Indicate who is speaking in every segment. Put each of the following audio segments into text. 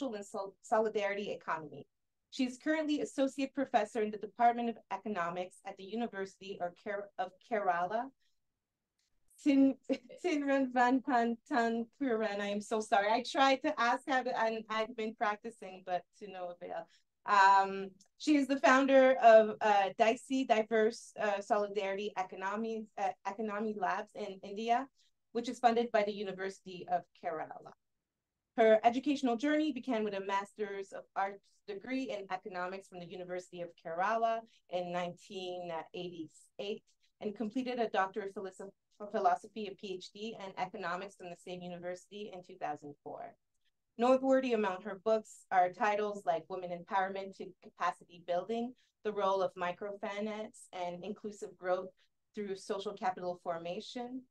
Speaker 1: and Sol Solidarity Economy. She is currently Associate Professor in the Department of Economics at the University of Kerala. Tin, Tinran I am so sorry. I tried to ask to, and I've been practicing, but to no avail. Um, she is the founder of uh, DISE, Diverse uh, Solidarity Economy, uh, Economy Labs in India, which is funded by the University of Kerala. Her educational journey began with a Master's of Arts degree in economics from the University of Kerala in 1988 and completed a Doctor of Philosophy, a PhD, and economics from the same university in 2004. Noteworthy among her books are titles like Women Empowerment to Capacity Building, The Role of Microfinance and Inclusive Growth Through Social Capital Formation.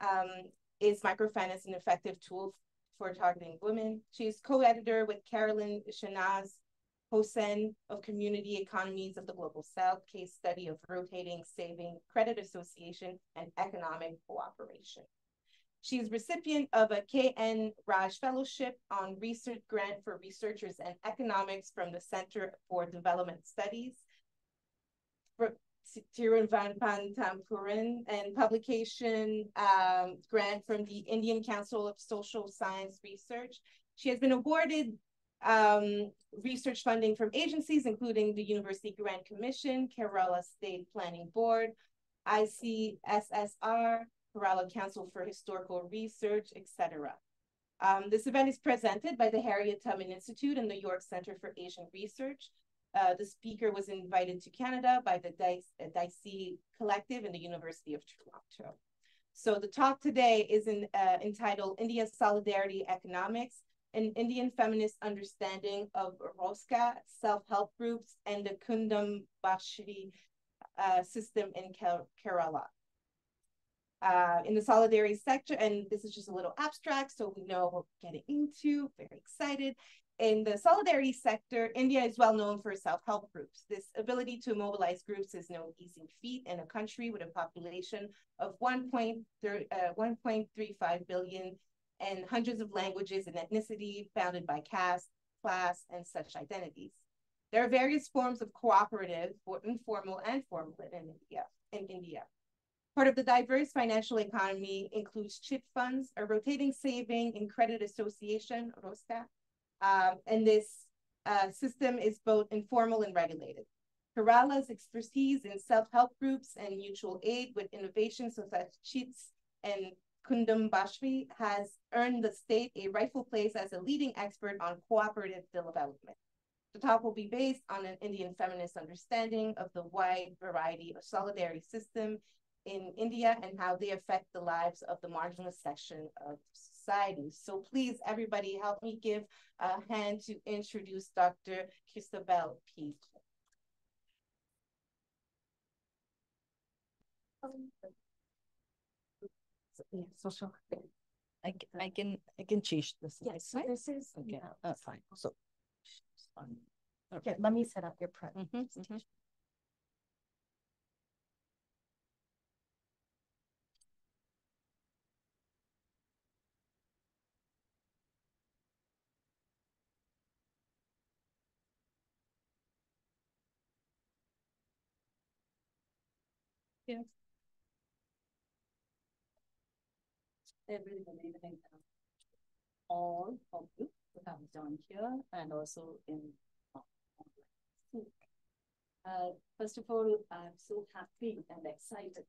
Speaker 1: Um, is microfinance an effective tool for targeting women. She's co-editor with Caroline Shenaz Hossein of Community Economies of the Global South, case study of rotating saving credit association and economic cooperation. She is recipient of a KN Raj Fellowship on Research Grant for Researchers and Economics from the Center for Development Studies. Thiruvananthapuram and publication um, grant from the Indian Council of Social Science Research. She has been awarded um, research funding from agencies, including the University Grant Commission, Kerala State Planning Board, ICSSR, Kerala Council for Historical Research, etc. Um, this event is presented by the Harriet Tubman Institute and the York Center for Asian Research. Uh, the speaker was invited to Canada by the Dice, uh, Dicey Collective and the University of Toronto. So the talk today is in, uh, entitled India's Solidarity Economics, an Indian feminist understanding of ROSCA, self-help groups, and the Kundam Bashri uh, system in Kerala. Uh, in the solidarity sector, and this is just a little abstract, so we know what we're getting into, very excited. In the solidarity sector, India is well known for self-help groups. This ability to mobilize groups is no easy feat in a country with a population of 1.35 uh, billion and hundreds of languages and ethnicity founded by caste, class, and such identities. There are various forms of cooperative, informal and formal in India. In India. Part of the diverse financial economy includes chit funds, a rotating saving and credit association, ROSCA, um, and this uh, system is both informal and regulated. Kerala's expertise in self-help groups and mutual aid with innovations such as CHITS and Kudumbashree has earned the state a rightful place as a leading expert on cooperative development. The talk will be based on an Indian feminist understanding of the wide variety of solidarity system in India and how they affect the lives of the marginalized section of society. So please, everybody, help me give a hand to introduce Dr. Christabel P.
Speaker 2: Yeah, social. I, I can I can change this.
Speaker 3: Yes, right? this is
Speaker 2: okay. Yeah. That's fine. So,
Speaker 3: okay, let me set up your prep. Mm -hmm,
Speaker 4: Yes. Every evening, all of you who have joined here and also in. Uh, first of all, I'm so happy and excited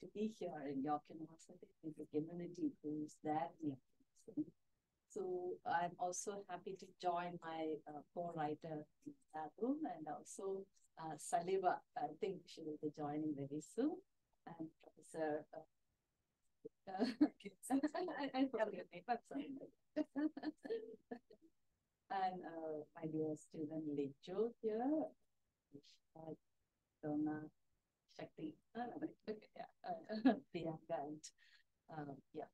Speaker 4: to be here in York University in the community who is there So I'm also happy to join my uh, co-writer Sabu and also uh, Saliba. I think she will be joining very soon. And Professor. Uh, I, I forgot your name. I'm sorry. and uh, my dear student Lejo here, Donna, Shakti, uh, yeah, uh, Priyanka, and uh, yeah.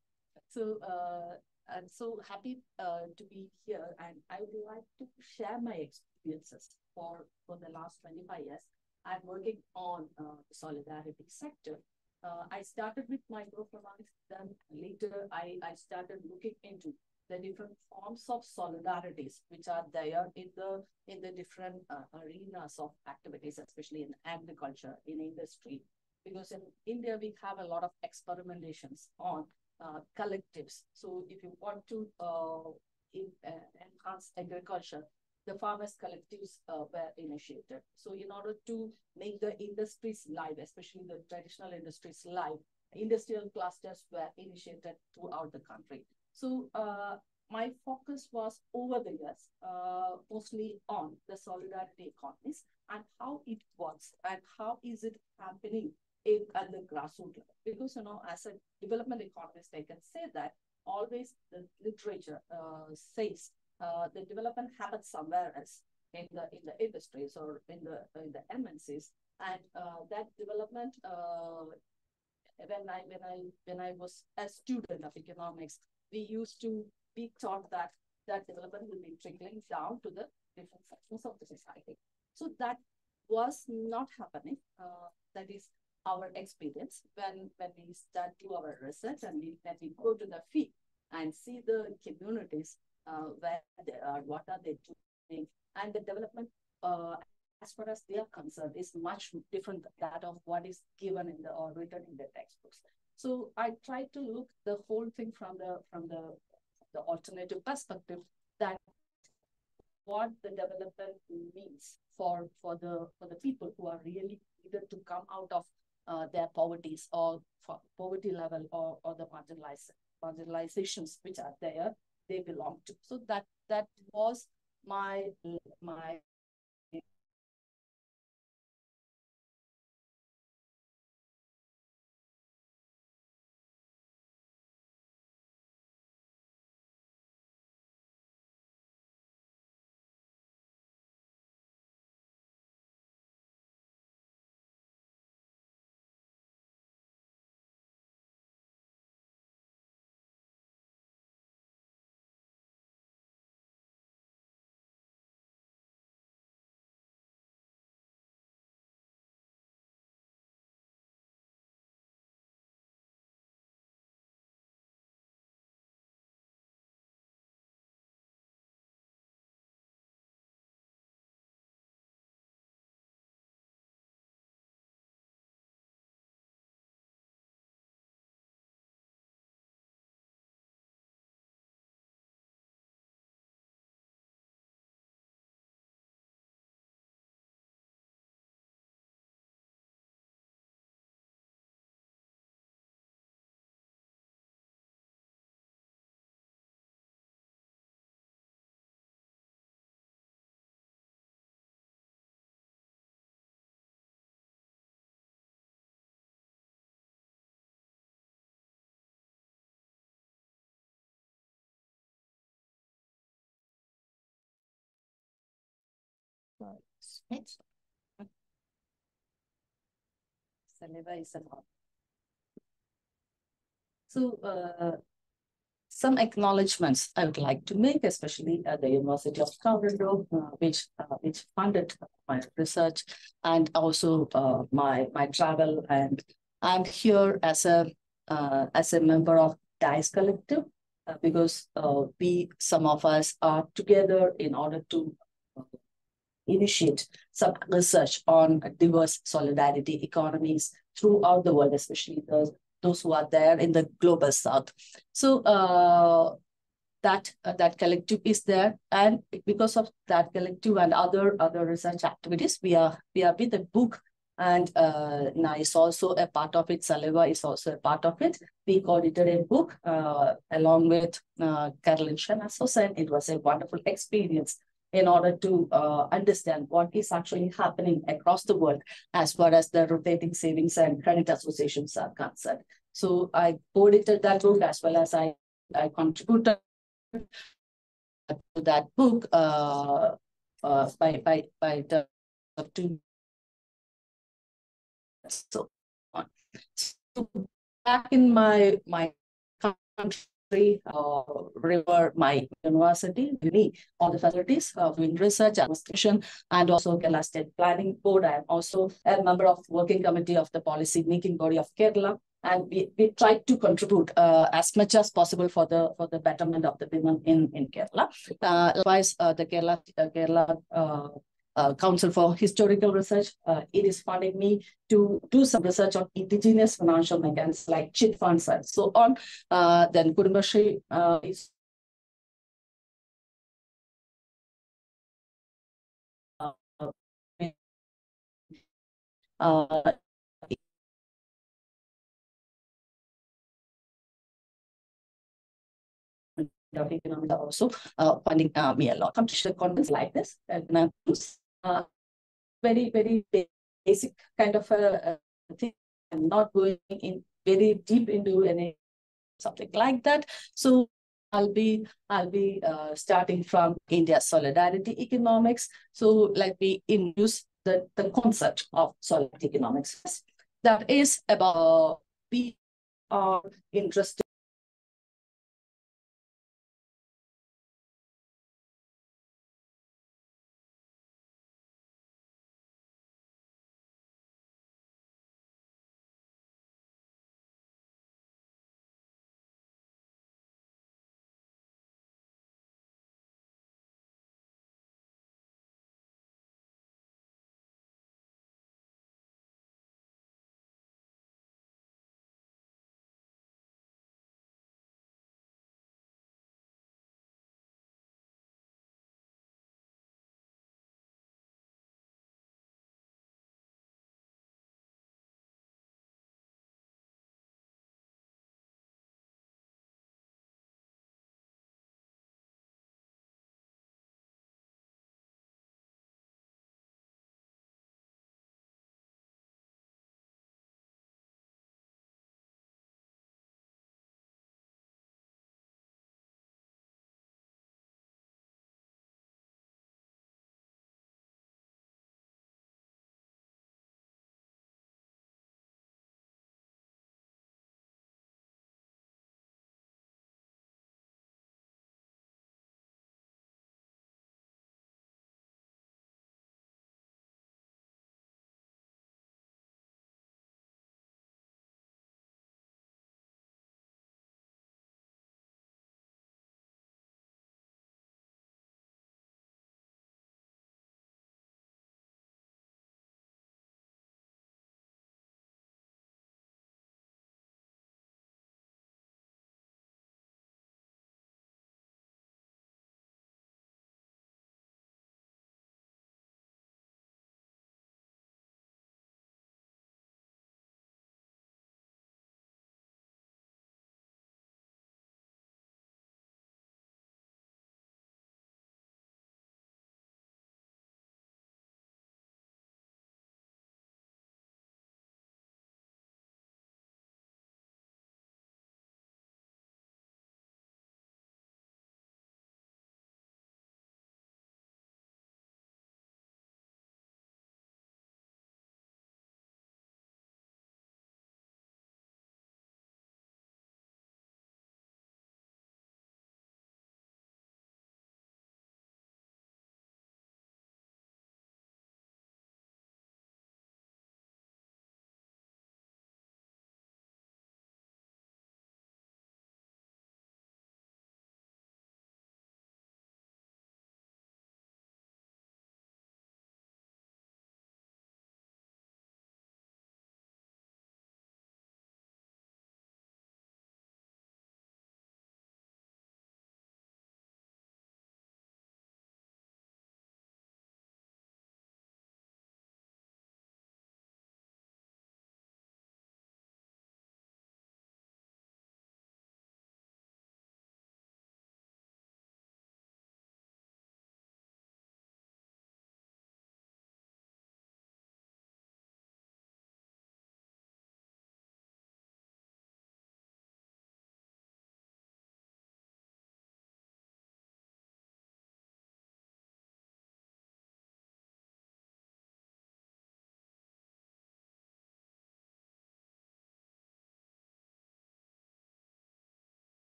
Speaker 4: So uh, I'm so happy uh, to be here, and I would like to share my experiences for, for the last 25 years. I'm working on uh, the solidarity sector. Uh, I started with microfinance, then later I, I started looking into the different forms of solidarities which are there in the in the different uh, arenas of activities, especially in agriculture, in industry. Because in India, we have a lot of experimentations on uh, collectives. So if you want to uh, in, uh, enhance agriculture, the farmers collectives uh, were initiated. So in order to make the industries live, especially the traditional industries live, industrial clusters were initiated throughout the country. So my focus was over the years, uh, mostly on the solidarity economies and how it works and how is it happening in, at the grassroots level. Because, you know, as a development economist, I can say that always the literature uh, says uh, the development happens somewhere else in the in the industries or in the in the MNCs, and uh, that development. Uh, when I when I when I was a student of economics, we used to be taught that that development will be trickling down to the different sections of the society. So that was not happening. Uh, that is our experience when when we start do our research and we, when we go to the field and see the communities uh, where they are, what are they doing, and the development uh, as far as they are concerned is much different than that of what is given in the or written in the textbooks. So I try to look the whole thing from the from the the alternative perspective that what the development means for for the for the people who are really needed to come out of uh, their poverties or poverty level or, or the marginalized marginalizations which are there they belong to. So that that was my my Saliva is a lot. So, uh, some acknowledgements I would like to make, especially at the University of Colorado, uh, which uh, which funded my research and also uh, my my travel. And I'm here as a uh, as a member of Dice Collective uh, because uh, we some of us are together in order to initiate some research on diverse solidarity economies throughout the world, especially those, those who are there in the global south. So uh, that uh, that collective is there, and because of that collective and other other research activities, we are we are with the book, and uh, now is also a part of it. Saliva is also a part of it. We co-edited a book uh, along with uh, Caroline and it was a wonderful experience in order to uh, understand what is actually happening across the world as far as the rotating savings and credit associations are concerned. So I co-edited that book as well as I, I contributed to that book uh, uh, by, by, by the two so. So back in my my country, uh, river, my university, me, all the facilities of doing research, administration, and also Kerala State Planning Board. I am also a member of working committee of the policy making body of Kerala. and we, we try to contribute uh, as much as possible for the for the betterment of the women in in Kerala. Uh, likewise, uh, the Kerala uh, Kerala uh, Council for Historical Research, uh, it is funding me to do some research on indigenous financial mechanisms like chit funds and so on. Uh, then Kudumbashree uh, is uh, also uh, funding uh, me a lot. Come to the conference like this, and uh, very, very basic kind of a, a thing. I'm not going in very deep into any something like that. So I'll be I'll be uh, starting from India solidarity economics. So let me introduce the, the concept of solidarity economics. That is about we are interested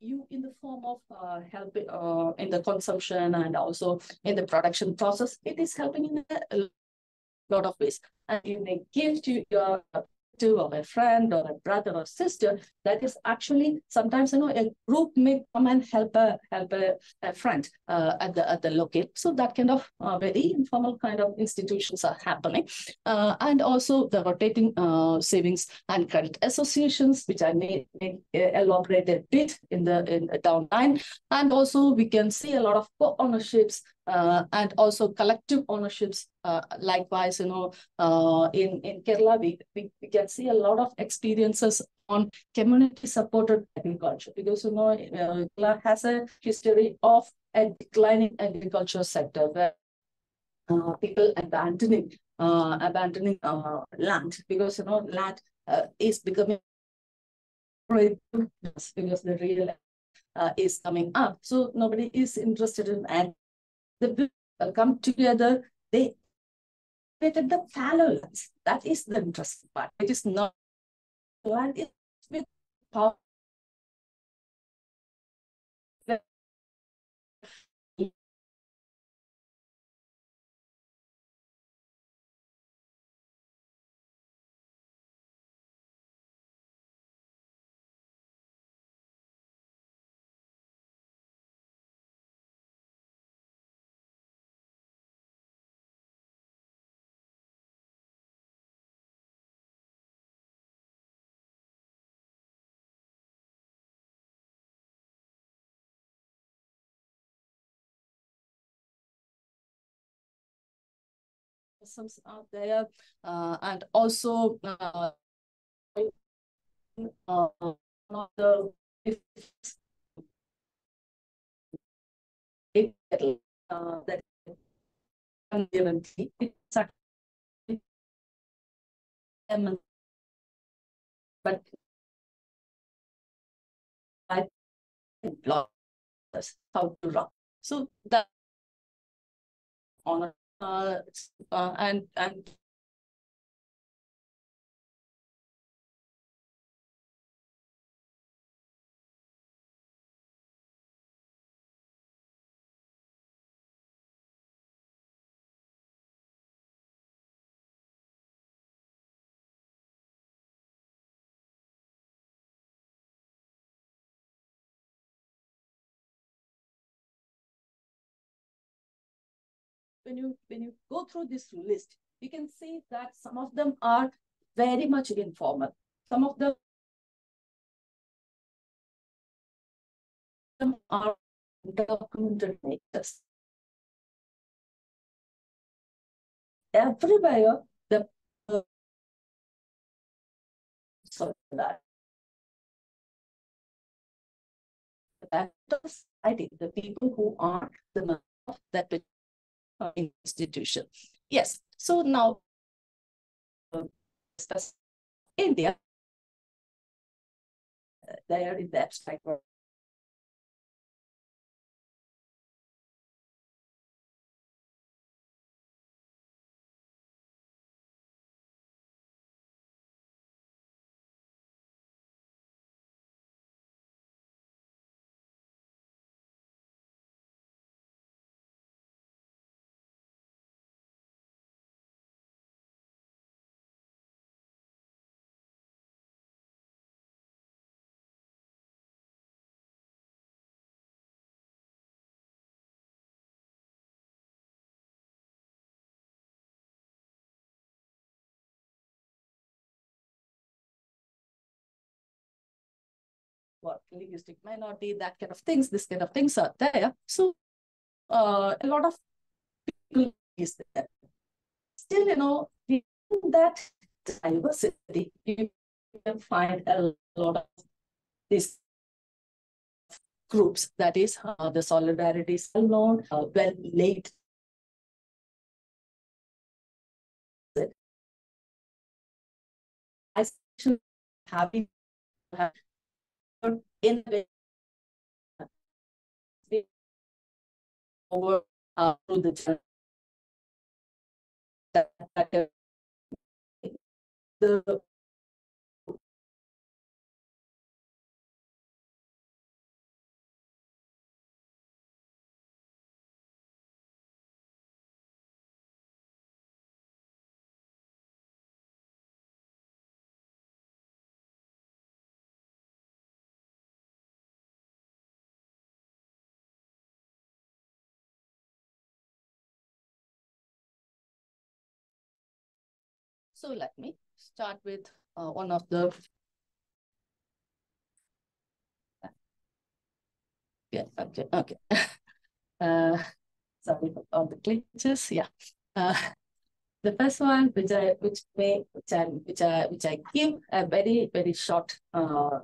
Speaker 4: you in the form of uh, help uh, in the consumption and also in the production process. It is helping in a lot of ways. And you may give to your to or a friend or a brother or sister that is actually sometimes you know a group may come and help a help a, a friend uh, at the at the local. So that kind of uh, very informal kind of institutions are happening. Uh, and also the rotating uh, savings and credit associations which i may, may elaborate a bit in the in the down line and also we can see a lot of co-ownerships uh, and also collective ownerships. Uh, likewise, you know, uh, in, in Kerala, we, we, we can see a lot of experiences on community supported agriculture because, you know, uh, Kerala has a history of a declining agriculture sector where uh, people abandoning uh, abandoning land because, you know, land is becoming because the real uh, is coming up. So nobody is interested in the people come together, they created the lands. That is the interesting part. It is not is with power. Some out there, uh, and also the uh, that but I block how to run. So that on Uh, uh, and and when you when you go through this list, you can see that some of them are very much informal. Some of them are documented makers. Everywhere the so that that society, the people who are the that uh, institution. Yes, so now uh, India, there in the abstract. Linguistic minority, that kind of things, this kind of things are there. So uh, a lot of people is there. Still, you know, that diversity, you can find a lot of these groups, that is uh, the solidarity is well known, uh, well laid. Having have in the over uh, through the that the So let me start with uh, one of the yeah okay okay uh sorry for all the glitches yeah uh the first one which I which may which I which I which I give a very very short uh,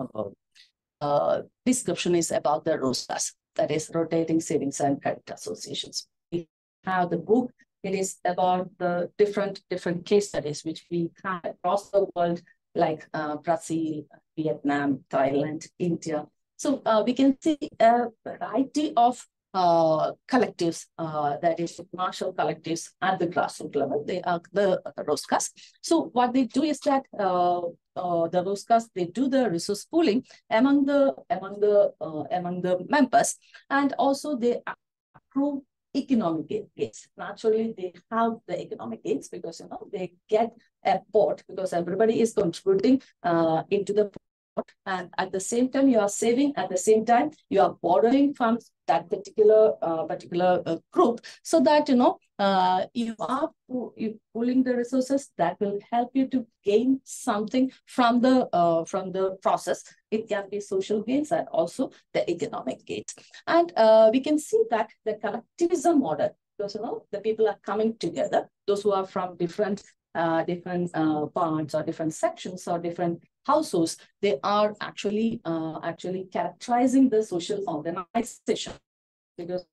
Speaker 4: uh, uh description is about the ROSCAs that is rotating savings and credit associations. We have the book. It is about the different different case studies which we have across the world, like uh, Brazil, Vietnam, Thailand, India. So uh, we can see a variety of uh, collectives, uh, that is commercial collectives at the grassroots level, they are the ROSCAs. So what they do is that uh, uh, the ROSCAs, they do the resource pooling among the among the among the members, and also they approve economic gains. Naturally, they have the economic gains because you know they get a pot because everybody is contributing uh, into the and at the same time you are saving at the same time you are borrowing from that particular uh, particular uh, group so that you know uh, you are you pulling the resources that will help you to gain something from the uh, from the process. It can be social gains and also the economic gains. And uh, we can see that the collectivism model because you know the people are coming together those who are from different uh, different uh, parts or different sections or different households, they are actually uh, actually characterizing the social organization because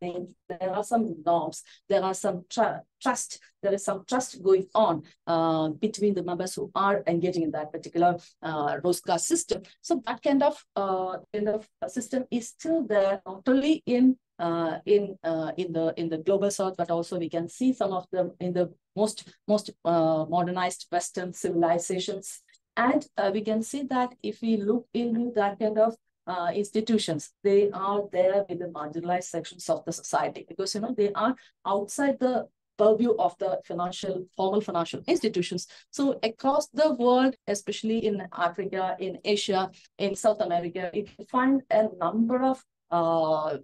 Speaker 4: there are some norms, there are some tr trust, there is some trust going on uh, between the members who are engaging in that particular uh, ROSCA system. So that kind of uh, kind of system is still there, not only in uh, in uh, in the in the global south, but also we can see some of them in the most most uh, modernized Western civilizations. And uh, we can see that if we look into that kind of uh, institutions, they are there with the marginalized sections of the society because you know they are outside the purview of the financial formal financial institutions. So across the world, especially in Africa, in Asia, in South America, you find a number of uh,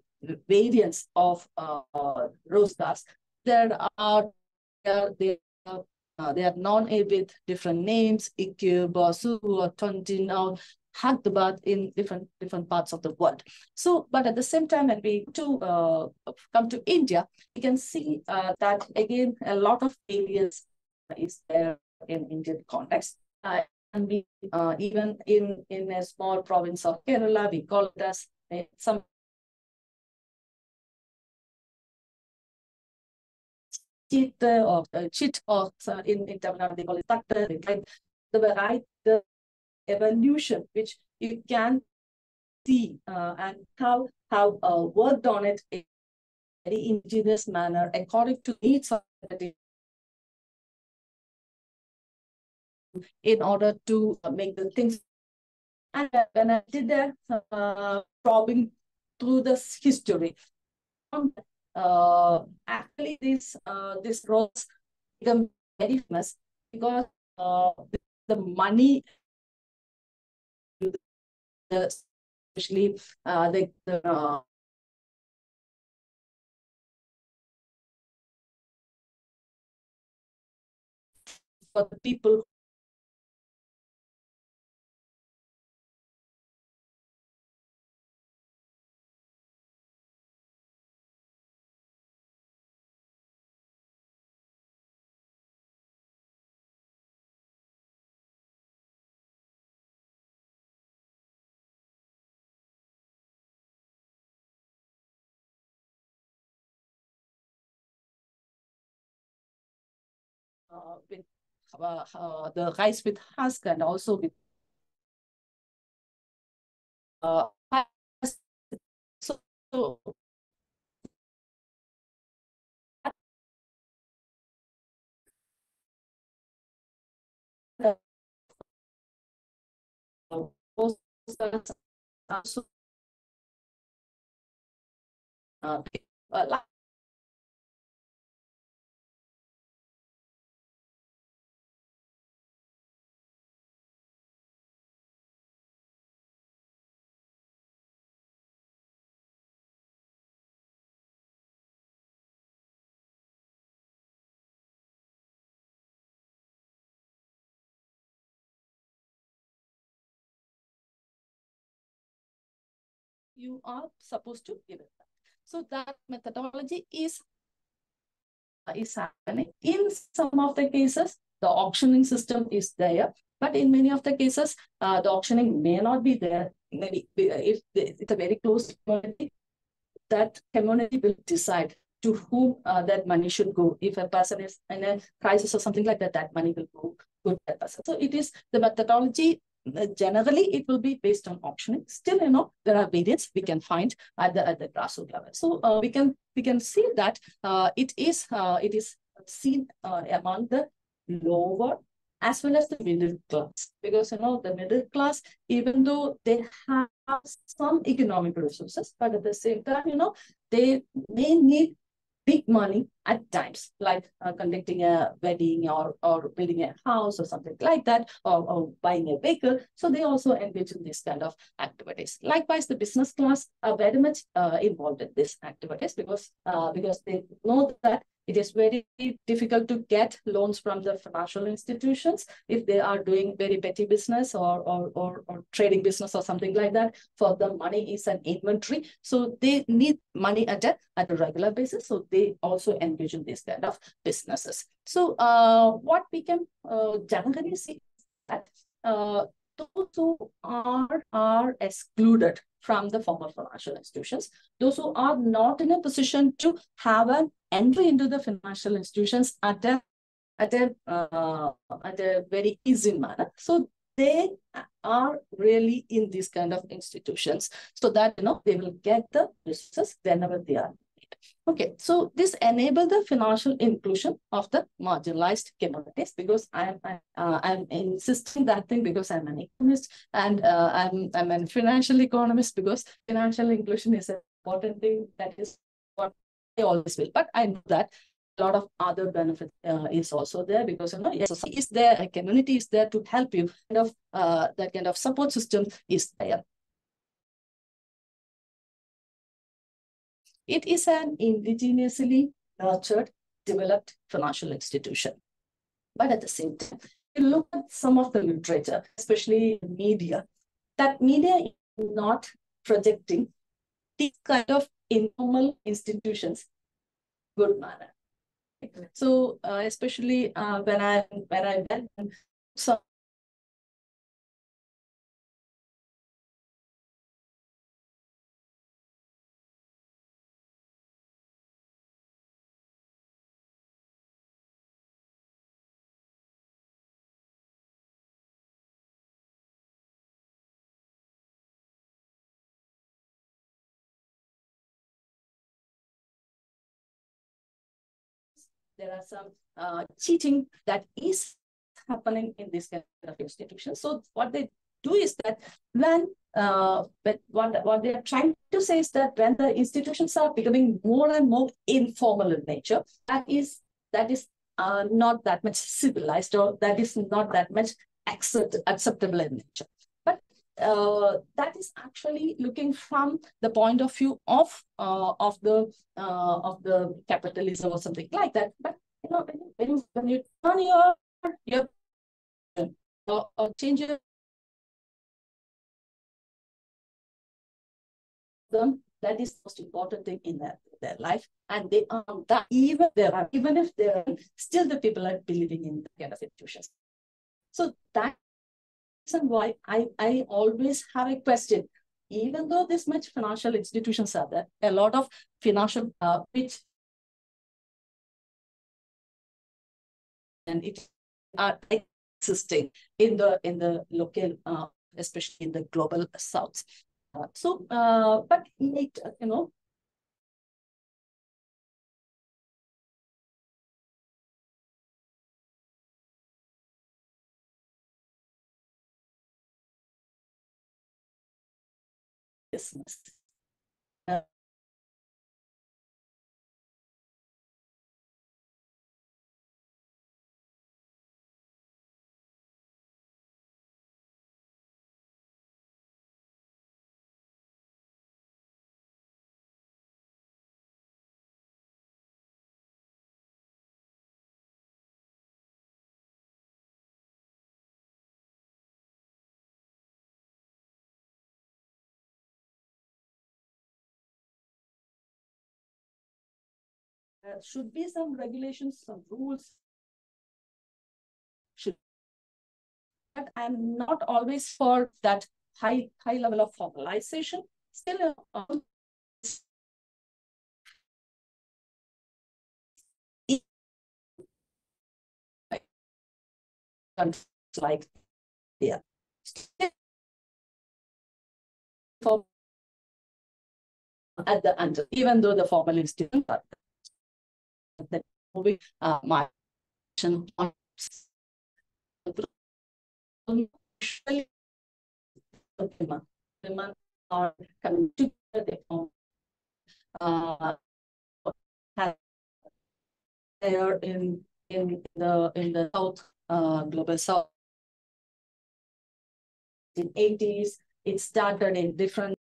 Speaker 4: variants of uh, ROSCAs. There are they are uh, they are known with different names, Ikyu, Bosu, or Tontino, Hyderabad in different different parts of the world. So, but at the same time, when we to uh, come to India, we can see uh, that again a lot of variance is there in Indian context. Uh, and we uh, even in in a small province of Kerala, we call it as uh, some cheat or uh, cheat or uh, in, in Nadu they call it factor, the variety, the evolution which you can see uh, and how how uh, worked on it in a very ingenious manner according to needs of the in order to make the things and when I did that uh, probing through this history uh, actually this uh, this roles become very famous because uh, the, the money especially uh, the, the uh, for the people uh, the rice with husk and also with uh, so, so uh, you are supposed to give it. So that methodology is, is happening. In some of the cases, the auctioning system is there, but in many of the cases, uh, the auctioning may not be there. Maybe if it's a very close community, that community will decide to whom uh, that money should go. If a person is in a crisis or something like that, that money will go to that person. So it is the methodology. Uh, generally, it will be based on auctioning. Still, you know, there are variants we can find at the at the grassroots level. So uh, we can we can see that uh, it is uh, it is seen uh, among the lower as well as the middle class because you know the middle class even though they have some economic resources but at the same time you know they may need big money at times, like uh, conducting a wedding or, or building a house or something like that, or, or buying a vehicle. So they also engage in this kind of activities. Likewise, the business class are very much uh, involved in these activities because, uh, because they know that it is very difficult to get loans from the financial institutions if they are doing very petty business or, or, or, or trading business or something like that. For the money is an inventory. So they need money at a, at a regular basis. So they also engage in this kind of businesses. So uh, what we can uh, generally see that uh, those who are, are excluded from the formal financial institutions, those who are not in a position to have an entry into the financial institutions at a at a uh, at a very easy manner. So they are really in these kind of institutions so that you know they will get the resources whenever they are Okay, so this enable the financial inclusion of the marginalized communities because I'm I, uh, I'm insisting that thing because I'm an economist and uh, I'm I'm a financial economist because financial inclusion is an important thing that is what they always will. But I know that a lot of other benefit uh, is also there because you know society is there, a community is there to help you. Kind of uh, that kind of support system is there. It is an indigenously nurtured, developed financial institution. But at the same time, you look at some of the literature, especially media, that media is not projecting these kind of informal institutions good manner. So uh, especially uh, when I when I went some there are some uh, cheating that is happening in this kind of institutions. So what they do is that when uh, but what, what they're trying to say is that when the institutions are becoming more and more informal in nature, that is that is uh, not that much civilized or that is not that much accept, acceptable in nature. Uh, that is actually looking from the point of view of uh, of the uh, of the capitalism or something like that. But you know, when you when you turn your your or, or change your them that is the most important thing in their, their life and they are that even there are even if there are still the people are believing in the kind of institutions so that reason why I, I always have a question. Even though this much financial institutions are there, a lot of financial uh, which and it are existing in the in the local, uh, especially in the global south. Uh, so, uh, but it, you know, business. Uh, there should be some regulations, some rules. Should. But I'm not always for that high, high level of formalization. Still, uh, like yeah for at the end even though the formal institution that moving uh, my women are coming together uh, there in in the in the south uh, global south in 80s it started in different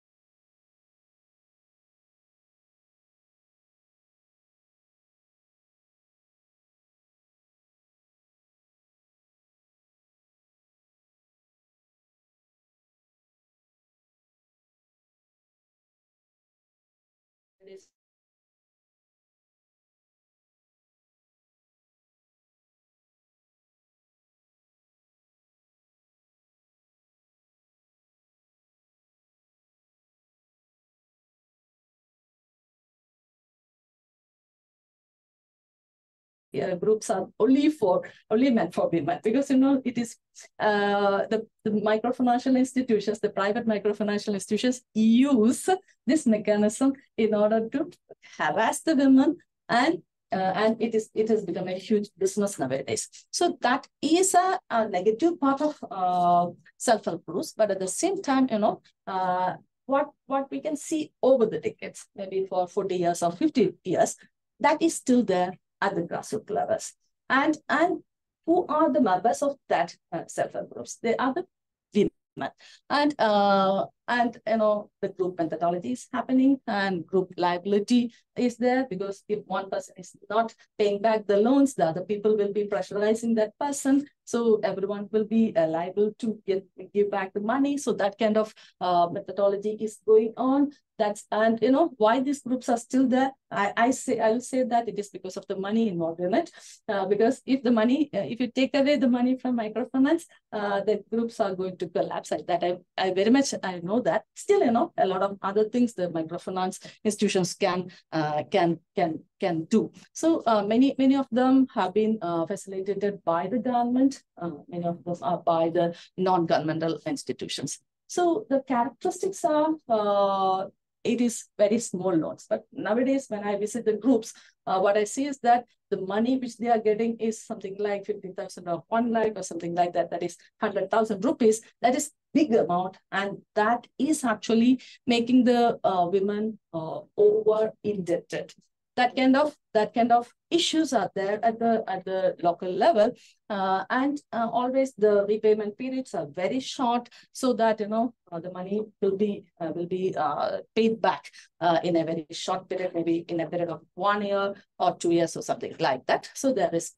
Speaker 4: yeah, groups are only for only meant for women because you know it is uh, the, the microfinancial institutions, the private microfinancial institutions use this mechanism in order to harass the women and uh, and it is it has become a huge business nowadays. So that is a, a negative part of uh, self-help groups, but at the same time, you know, uh, what what we can see over the decades, maybe for 40 years or 50 years, that is still there at the grassroots levels. And, and who are the members of that uh, self-help groups? They are the women. And, uh, and, you know, the group methodology is happening and group liability is there because if one person is not paying back the loans, the other people will be pressurizing that person. So everyone will be uh, liable to get, give back the money. So that kind of uh, methodology is going on. That's and you know why these groups are still there. I, I say I'll say that it is because of the money involved in it. Uh, because if the money, uh, if you take away the money from microfinance, uh, the groups are going to collapse. That I, I very much I know that. Still, you know, a lot of other things the microfinance institutions can uh, can can can do. So uh, many many of them have been uh, facilitated by the government. Uh, many of them are by the non-governmental institutions. So the characteristics are uh, it is very small loans. But nowadays, when I visit the groups, uh, what I see is that the money which they are getting is something like 50,000 or 1 lakh or something like that. That is 100,000 rupees. That is big amount. And that is actually making the uh, women uh, over indebted that kind of that kind of issues are there at the at the local level uh, and uh, always the repayment periods are very short so that you know uh, the money will be uh, will be uh, paid back uh, in a very short period maybe in a period of one year or two years or something like that so there is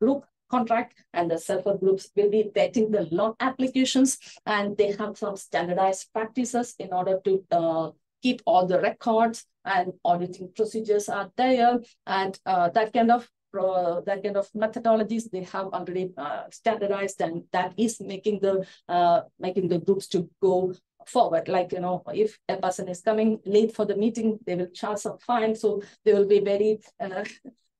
Speaker 4: group contract and the self-help groups will be vetting the loan applications and they have some standardized practices in order to keep all the records and auditing procedures are there and uh, that kind of uh, that kind of methodologies they have already uh, standardized and that is making the uh, making the groups to go forward. Like you know if a person is coming late for the meeting they will charge some fine. So they will be very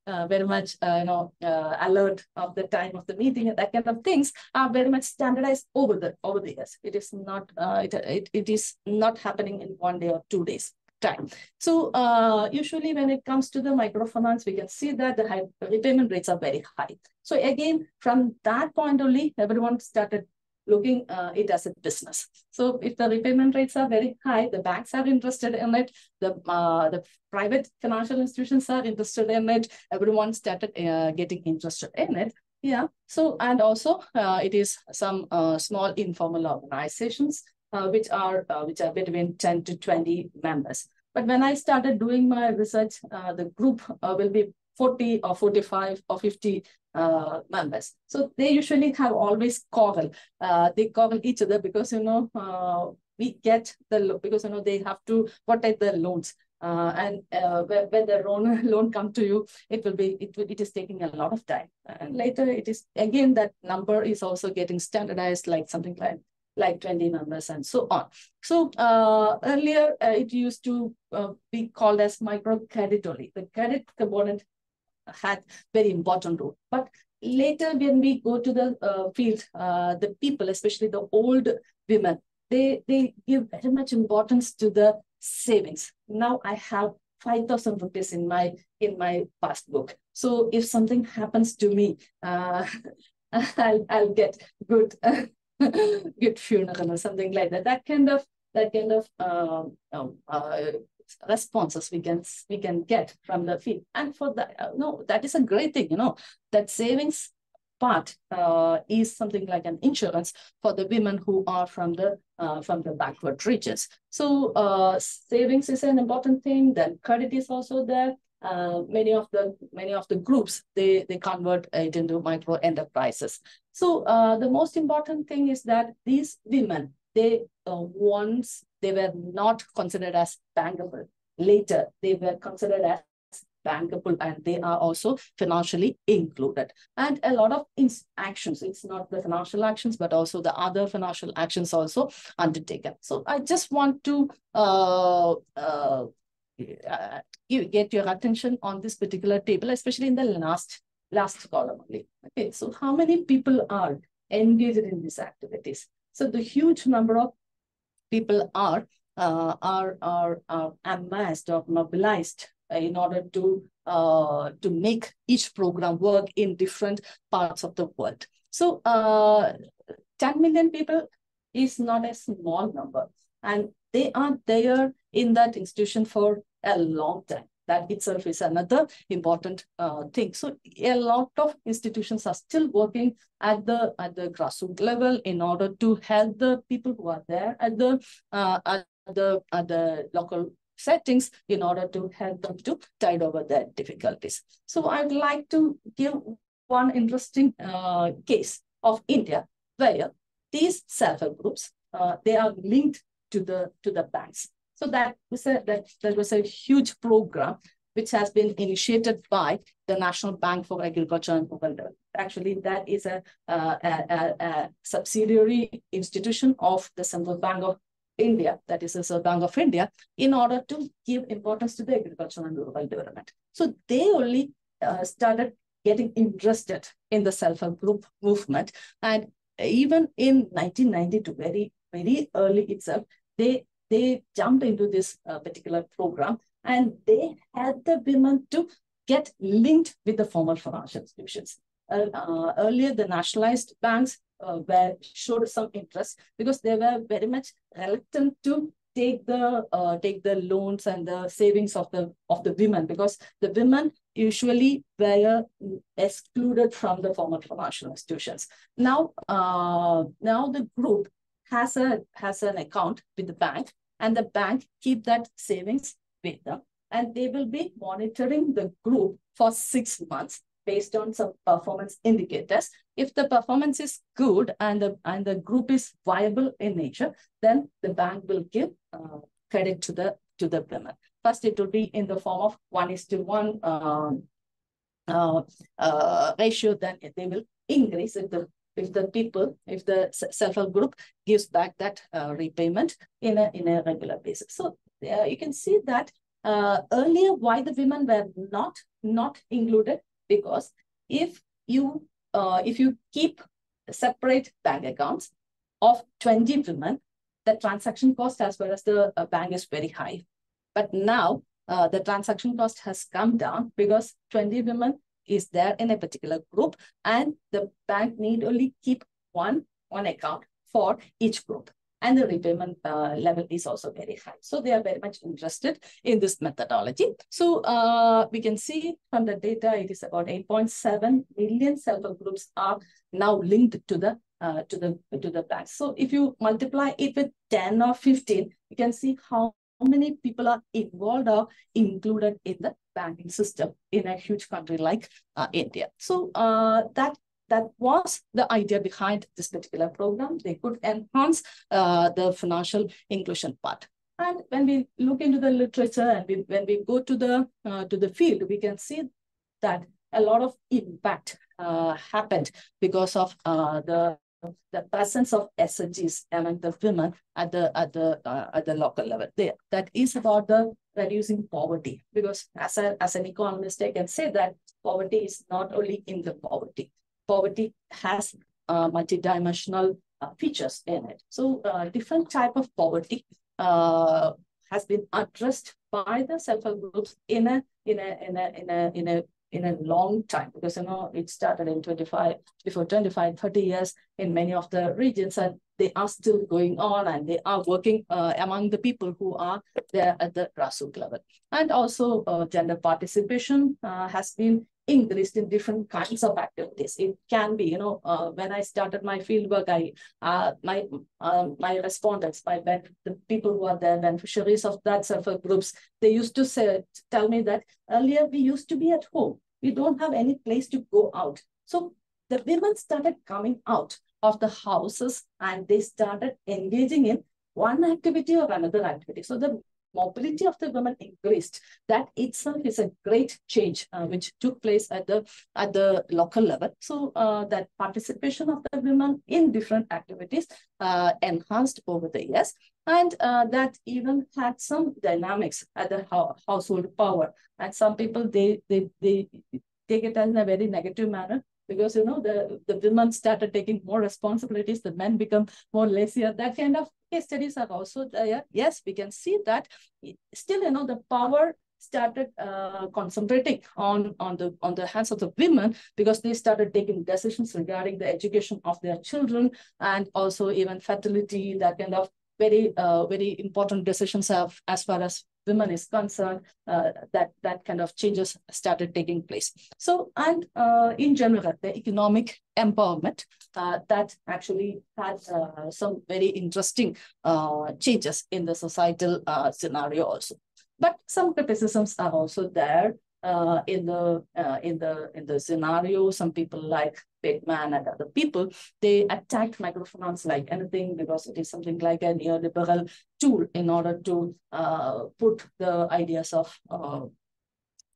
Speaker 4: uh, very much uh, you know uh, alert of the time of the meeting and that kind of things are very much standardized over the over the years. It is not uh, it, it it is not happening in one day or two days time. So uh, usually when it comes to the microfinance, we can see that the repayment rates are very high. So again, from that point only, everyone started looking uh, it as a business. So if the repayment rates are very high, the banks are interested in it, the, uh, the private financial institutions are interested in it, everyone started uh, getting interested in it. Yeah, so and also uh, it is some uh, small informal organizations uh, which are which are between 10 to 20 members. But when I started doing my research, the group will be 40 or 45 or 50 uh, members. So they usually have always call. Uh, they call each other because, you know, uh, we get the, because, you know, they have to protect the loans. Uh, and uh, when, the loan, loan come to you, it will be, it, will, it is taking a lot of time. And later it is, again, that number is also getting standardized like something like like 20 members and so on. So uh, earlier uh, it used to uh, be called as microcredit only. The credit component had very important role. But later when we go to the uh, field, uh, the people, especially the old women, they, they give very much importance to the savings. Now I have 5,000 rupees in my in my passbook. So if something happens to me, uh, I'll, I'll get good good funeral or something like that. That kind of that kind of um, um, uh, responses we can we can get from the field. And for that, uh, no, that is a great thing. You know that savings part uh, is something like an insurance for the women who are from the uh, from the backward regions. So uh, savings is an important thing. Then credit is also there. Uh, many of the many of the groups they they convert it into micro enterprises. So uh, the most important thing is that these women they once they were not considered as bankable. Later they were considered as bankable and they are also financially included. And a lot of actions, it's not the financial actions, but also the other financial actions also undertaken. So I just want to uh, uh, you get your attention on this particular table, especially in the last last column only. Okay, so how many people are engaged in these activities? So the huge number of people are uh, are, are are amassed or mobilized in order to uh, to make each program work in different parts of the world. So uh, 10 million people is not a small number, and they are there in that institution for a long time. That itself is another important uh, thing. So a lot of institutions are still working at the at the grassroots level in order to help the people who are there at the uh, at the at the local settings in order to help them to tide over their difficulties. So I'd like to give one interesting uh, case of India where these self-help groups, uh, they are linked to the to the banks. So that was a that, that was a huge program which has been initiated by the National Bank for Agriculture and Rural Development. Actually, that is a, a, a, a, subsidiary institution of the Central Bank of India, that is the Reserve Bank of India, in order to give importance to the agriculture and rural development. So they only uh, started getting interested in the self-help group movement. And even in 1992, very, very early itself, they they jumped into this uh, particular program and they had the women to get linked with the formal financial institutions. Uh, uh, earlier, the nationalized banks uh, were showed some interest because they were very much reluctant to take the uh, take the loans and the savings of the of the women because the women usually were excluded from the formal financial institutions. Now, uh, now the group has a has an account with the bank and the bank keep that savings with them and they will be monitoring the group for six months based on some performance indicators. If the performance is good and the, and the group is viable in nature, then the bank will give uh, credit to the to the women. First, it will be in the form of one is to one um, uh, uh, ratio, then they will increase if the if the people, if the self-help group gives back that uh, repayment in a, in a regular basis. So uh, you can see that uh, earlier why the women were not, not included because if you, uh, if you keep separate bank accounts of 20 women, the transaction cost as well as the uh, bank is very high. But now uh, the transaction cost has come down because 20 women is there in a particular group and the bank need only keep one, one account for each group. And the repayment uh, level is also very high. So they are very much interested in this methodology. So uh, we can see from the data, it is about 8.7 million self-help groups are now linked to the uh, to the to the bank. So if you multiply it with 10 or 15, you can see how many people are involved or included in the banking system in a huge country like uh, India. So uh, that that was the idea behind this particular program. They could enhance uh, the financial inclusion part. And when we look into the literature and we, when we go to the uh, to the field, we can see that a lot of impact uh, happened because of uh, the the presence of SHGs among the women at the at the uh, at the local level. There, that is about the reducing poverty. Because as a as an economist, I can say that poverty is not only in the poverty. Poverty has uh, multidimensional uh, features in it. So uh, different type of poverty uh, has been addressed by the self-help groups in a in a in a in a in a in a long time because you know it started in 25 before 25 30 years in many of the regions and they are still going on and they are working uh, among the people who are there at the grassroots level and also uh, gender participation uh, has been increased in different kinds of activities. It can be, you know, uh, when I started my fieldwork, I uh, my um, my respondents, my the people who are there, beneficiaries of that self-help groups, they used to say, tell me that earlier we used to be at home. We don't have any place to go out. So the women started coming out of the houses and they started engaging in one activity or another activity. So the mobility of the women increased. That itself is a great change uh, which took place at the at the local level. So uh, that participation of the women in different activities uh, enhanced over the years. And uh, that even had some dynamics at the ho household power. And some people, they, they, they take it in a very negative manner because you know the, the women started taking more responsibilities, the men become more lazier. That kind of case studies are also there. Yes, we can see that still, you know, the power started uh, concentrating on, on, the, on the hands of the women because they started taking decisions regarding the education of their children and also even fertility, that kind of very, uh, very important decisions have as far as women is concerned, uh, that, that kind of changes started taking place. So, and uh, in general, the economic empowerment uh, that actually had uh, some very interesting uh, changes in the societal uh, scenario also. But some criticisms are also there uh, in the uh, in the in the scenario. Some people like Bateman and other people, they attacked microfinance like anything because it is something like a neoliberal tool in order to uh, put the ideas of uh,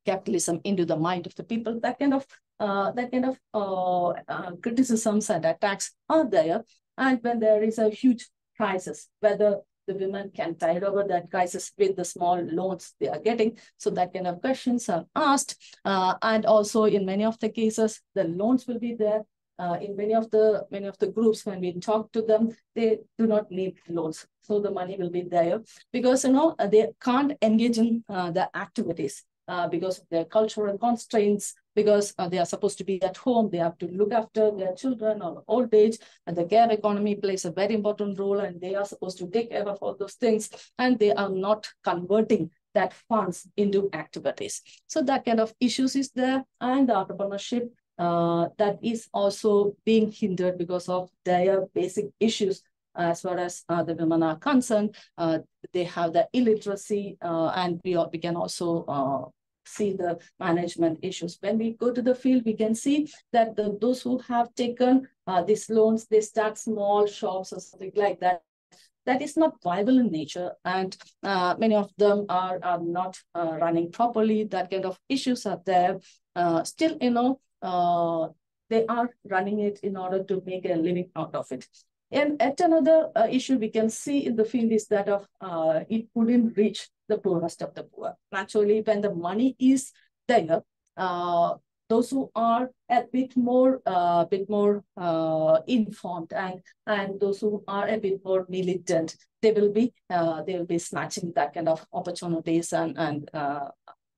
Speaker 4: capitalism into the mind of the people. That kind of uh, that kind of uh, uh, criticisms and attacks are there. And when there is a huge crisis, whether the women can tide over that crisis with the small loans they are getting. So that kind of questions are asked. Uh, and also in many of the cases, the loans will be there. Uh, in many of the many of the groups, when we talk to them, they do not need loans. So the money will be there because you know they can't engage in uh, the activities uh, because of their cultural constraints, because uh, they are supposed to be at home, they have to look after their children or old age, and the care economy plays a very important role, and they are supposed to take care of all those things, and they are not converting that funds into activities. So that kind of issues is there, and the entrepreneurship uh, that is also being hindered because of their basic issues as far as uh, the women are concerned. Uh, they have the illiteracy, uh, and we, we can also uh, see the management issues. When we go to the field, we can see that the, those who have taken uh, these loans, they start small shops or something like that. That is not viable in nature, and uh, many of them are, are not uh, running properly. That kind of issues are there. Uh, still, you know, uh, they are running it in order to make a living out of it. And at another uh, issue we can see in the field is that of uh, it couldn't reach the poorest of the poor. Naturally, when the money is there, uh, those who are a bit more, uh, bit more uh, informed and and those who are a bit more militant, they will be uh, they will be snatching that kind of opportunities and and uh,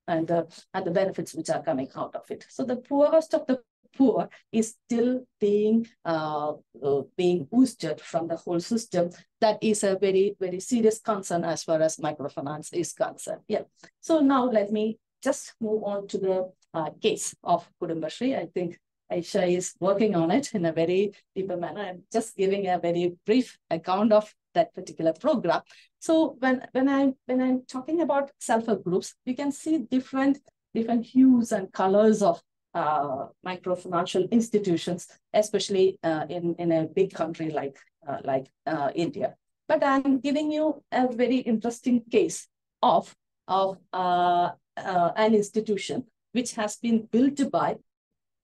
Speaker 4: and the and the benefits which are coming out of it. So the poorest of the poor is still being uh, uh, being boosted from the whole system. That is a very, very serious concern as far as microfinance is concerned. Yeah. So now let me just move on to the uh, case of Kudumbashree. I think Aisha is working on it in a very deeper manner. I'm just giving a very brief account of that particular program. So when, when, I, when I'm talking about self-help groups, you can see different, different hues and colors of uh, microfinancial institutions, especially uh, in, in a big country like, uh, like uh, India. But I'm giving you a very interesting case of, of uh, an institution which has been built by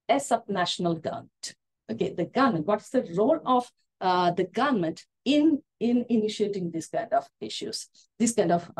Speaker 4: a subnational government. Okay, the government, what's the role of the government in, in initiating this kind of issues, this kind of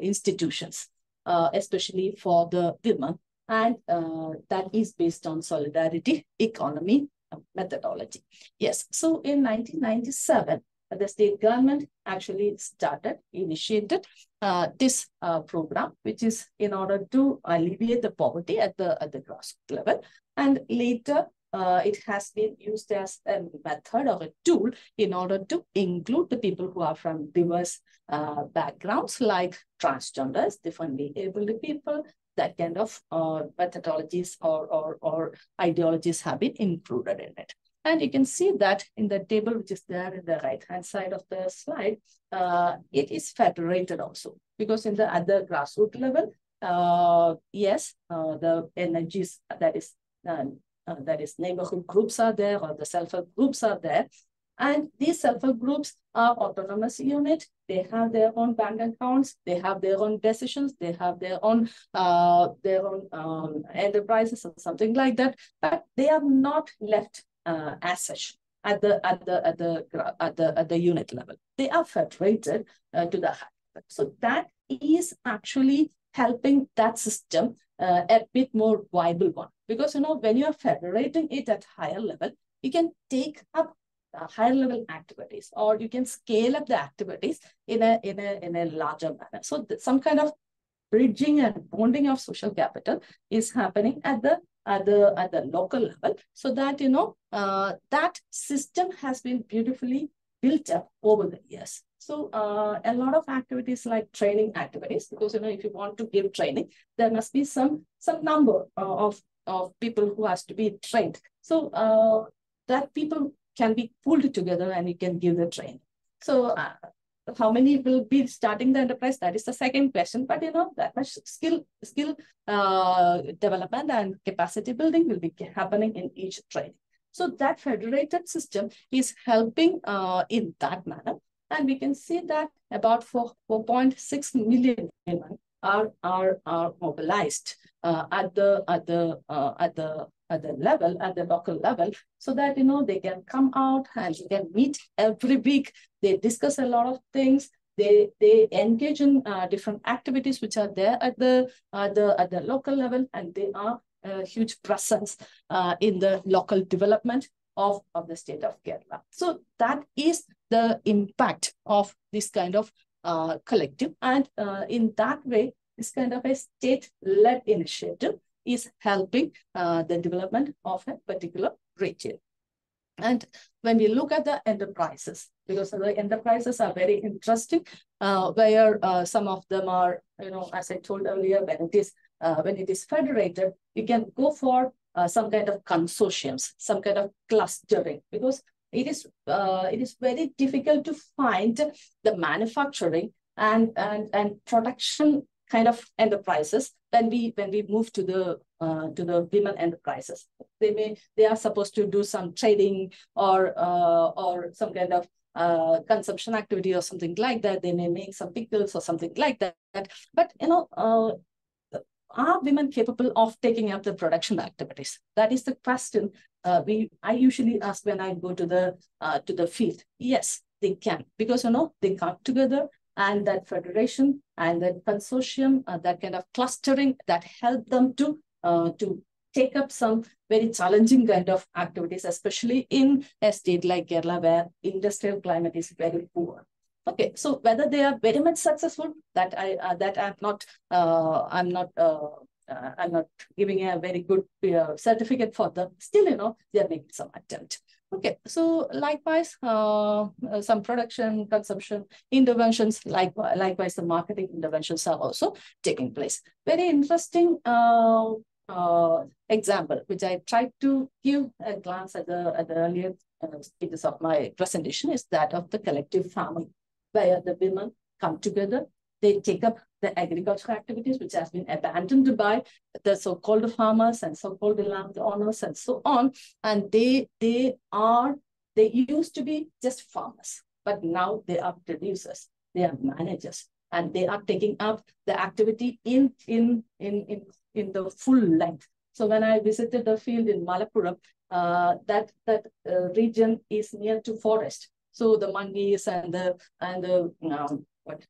Speaker 4: institutions, especially for the women. And uh, that is based on solidarity economy methodology. Yes, so in 1997, the state government actually started, initiated uh, this uh, program, which is in order to alleviate the poverty at the, at the grassroots level. And later, uh, it has been used as a method or a tool in order to include the people who are from diverse uh, backgrounds like transgenders, differently able people, that kind of uh, methodologies or, or, or ideologies have been included in it. And you can see that in the table, which is there in the right-hand side of the slide, uh, it is federated also. Because in the other grassroots level, uh, yes, uh, the NHGs that is uh, uh, that is neighborhood groups are there or the self-help groups are there. And these self-help groups are autonomous unit. They have their own bank accounts. They have their own decisions. They have their own uh, their own um, enterprises or something like that. But they are not left uh, as such at the at the at the at the at the unit level. They are federated uh, to the high. So that is actually helping that system uh, a bit more viable one. Because, you know, when you are federating it at higher level, you can take up uh, higher level activities or you can scale up the activities in a, in a, in a larger manner. So some kind of bridging and bonding of social capital is happening at the at the at the local level so that you know uh, that system has been beautifully built up over the years so uh, a lot of activities like training activities, because you know if you want to give training, there must be some some number uh, of of people who has to be trained. So uh, that people can be pulled together and you can give the training. So uh, how many will be starting the enterprise? That is the second question. But you know that much skill skill uh, development and capacity building will be happening in each training. So that federated system is helping uh, in that manner. And we can see that about 4.6 million women are, are, are mobilized uh, at the at the uh, at the at the level at the local level so that you know they can come out and they can meet every week they discuss a lot of things they they engage in uh, different activities which are there at the at the at the local level and they are a huge presence uh, in the local development of, of the state of Kerala. So that is the impact of this kind of uh, collective. And uh, in that way, this kind of a state-led initiative is helping uh, the development of a particular region. And when we look at the enterprises, because the enterprises are very interesting, uh, where uh, some of them are, you know, as I told earlier, when it is uh, when it is federated, you can go for uh, some kind of consortiums, some kind of clustering, because it is uh, it is very difficult to find the manufacturing and and and production kind of enterprises when we when we move to the uh, to the women enterprises. They may they are supposed to do some trading or uh, or some kind of uh, consumption activity or something like that. They may make some pickles or something like that. But you know, uh, are women capable of taking up the production activities? That is the question uh, we I usually ask when I go to the uh, to the field. Yes, they can because you know they come together and that federation and that consortium, uh, that kind of clustering that help them to uh, to take up some very challenging kind of activities, especially in a state like Kerala where industrial climate is very poor. Okay, so whether they are very much successful, that I uh, that I'm not uh, I'm not uh, uh, I'm not giving a very good certificate for them. Still, you know, they are making some attempt. Okay, so likewise, uh, uh, some production, consumption interventions, likewise, likewise, the marketing interventions are also taking place. Very interesting uh, uh, example, which I tried to give a glance at the, at the earlier uh, speeches of my presentation, is that of the collective farming where the women come together, they take up the agricultural activities, which has been abandoned by the so-called farmers and so-called land owners and so on. And they, they are, they used to be just farmers. but now they are producers, they are managers, and they are taking up the activity in, in, in, in, in the full length. So when I visited the field in Malappuram, uh, that that uh, region is near to forest. So the monkeys and the and the um, what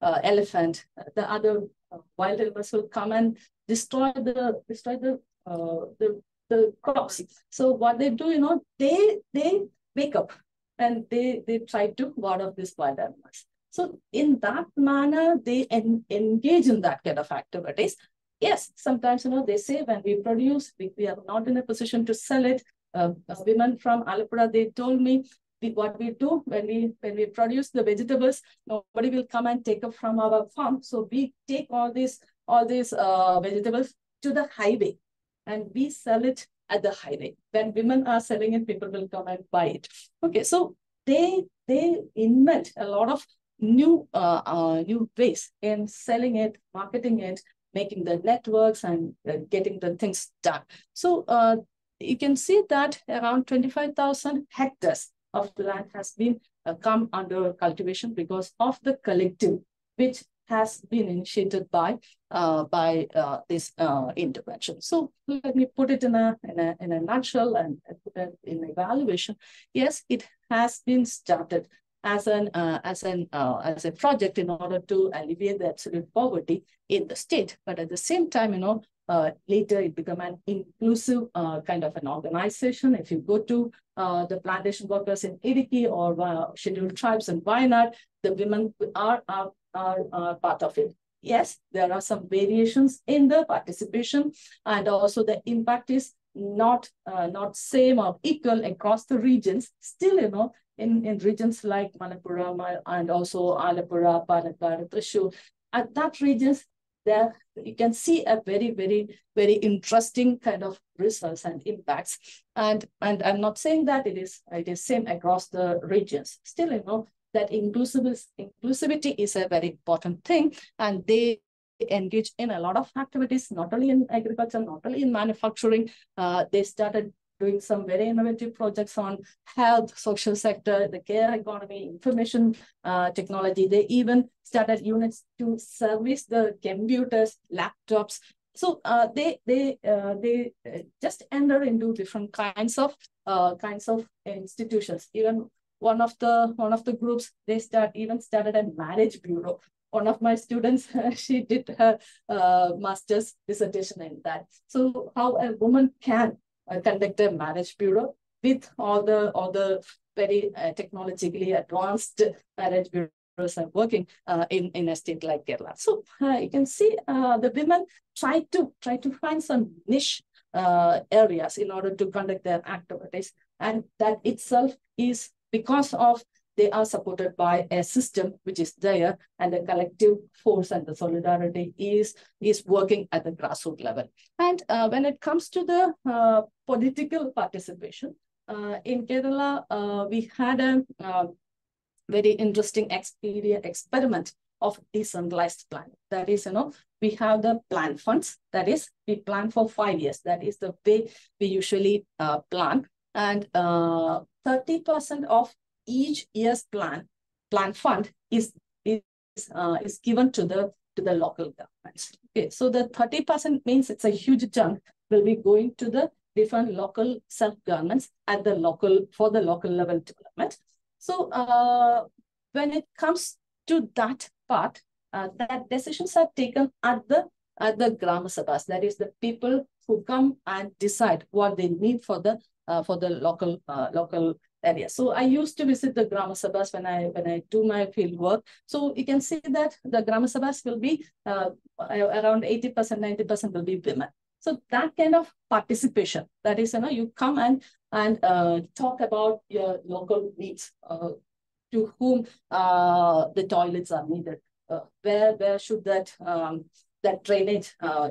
Speaker 4: uh, elephant, the other uh, wild animals will come and destroy the destroy the uh, the the crops. So what they do, you know, they they wake up and they they try to ward off these wild animals. So in that manner, they en engage in that kind of activities. Yes, sometimes, you know, they say when we produce, we, we are not in a position to sell it. Uh, women from Alappuzha, they told me we, what we do when we when we produce the vegetables, nobody will come and take up from our farm. So we take all these all these uh, vegetables to the highway and we sell it at the highway. When women are selling it, people will come and buy it. Okay, so they they invent a lot of new uh, uh, new ways in selling it, marketing it, making the networks and uh, getting the things done. So uh, you can see that around 25,000 hectares of the land has been uh, come under cultivation because of the collective, which has been initiated by uh, by uh, this uh, intervention. So let me put it in a in a in a nutshell and put it in evaluation. Yes, it has been started as an uh, as an uh, as a project in order to alleviate the absolute poverty in the state. But at the same time, you know, uh, later it become an inclusive uh, kind of an organization. If you go to uh, the plantation workers in Idukki or uh, scheduled tribes in Wayanad, the women are, are, are, are part of it. Yes, there are some variations in the participation and also the impact is not uh, not same or equal across the regions. Still, you know, in, in regions like Malappuram and also Alappuzha, Palakkad, Thrissur. At that regions, there you can see a very, very, very interesting kind of results and impacts. And, and I'm not saying that it is, it is same across the regions. Still, you know, that inclusivity, inclusivity is a very important thing. And they engage in a lot of activities, not only in agriculture, not only in manufacturing. Uh, they started doing some very innovative projects on health, social sector, the care economy, information uh, technology. They even started units to service the computers, laptops. So uh, they they uh, they uh, just enter into different kinds of uh, kinds of institutions. Even one of the one of the groups they start even started a marriage bureau one of my students, she did her uh, master's dissertation in that. So how a woman can uh, conduct a marriage bureau with all the all the very uh, technologically advanced marriage bureaus are working uh, in in a state like Kerala. So uh, you can see uh, the women try to try to find some niche uh, areas in order to conduct their activities, and that itself is because of they are supported by a system which is there and the collective force and the solidarity is, is working at the grassroots level. And uh, when it comes to the uh, political participation, uh, in Kerala, uh, we had a uh, very interesting experience, experiment of decentralized planning. That is, you know, we have the plan funds. That is, we plan for five years. That is the way we usually uh, plan. And 30% of each year's plan plan fund is is uh, is given to the to the local governments. Okay, so the 30% means it's a huge chunk will be going to the different local self-governments at the local for the local level development. So uh, when it comes to that part, uh, that decisions are taken at the at the Grama Sabhas, that is the people who come and decide what they need for the uh, for the local uh, local area. So I used to visit the Grama Sabhas when I when I do my field work. So you can see that the Grama Sabhas will be uh, around 80%, 90% will be women. So that kind of participation, that is, you know, you come and and uh, talk about your local needs, uh, to whom uh, the toilets are needed, uh, where where should that um, that drainage uh,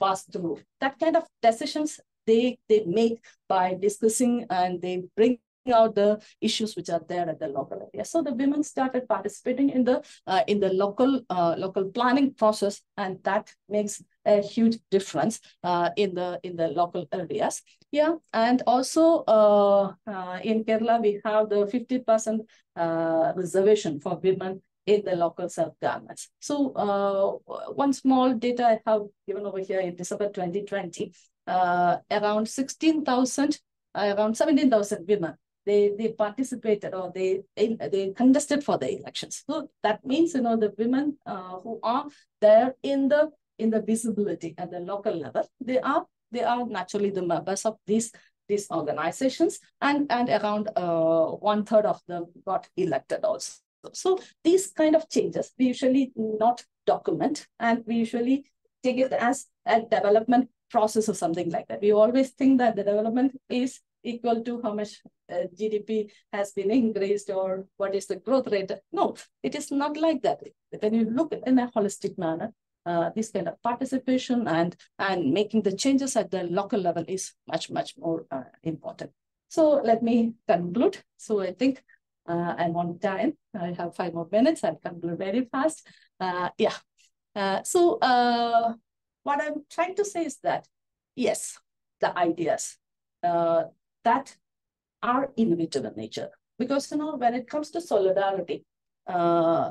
Speaker 4: pass through. That kind of decisions they they make by discussing and they bring out the issues which are there at the local area. So the women started participating in the uh, in the local uh, local planning process, and that makes a huge difference uh, in the in the local areas. Yeah, and also uh, uh, in Kerala we have the fifty percent uh, reservation for women in the local self governments. So one small data I have given over here in December 2020, uh, around 16,000, uh, around 17,000 women, they, they participated or they, they contested for the elections. So that means, you know, the women uh, who are there in the in the visibility at the local level, they are they are naturally the members of these these organizations and and around uh, one third of them got elected also. So these kind of changes we usually not document and we usually take it as a development process or something like that. We always think that the development is equal to how much uh, GDP has been increased or what is the growth rate. No, it is not like that. When you look in a holistic manner, uh, this kind of participation and, and making the changes at the local level is much, much more uh, important. So let me conclude. So I think uh, I'm on time. I have five more minutes. I'll conclude very fast. Uh, yeah. Uh, so uh, what I'm trying to say is that, yes, the ideas uh, that are innovative in nature. Because, you know, when it comes to solidarity, uh,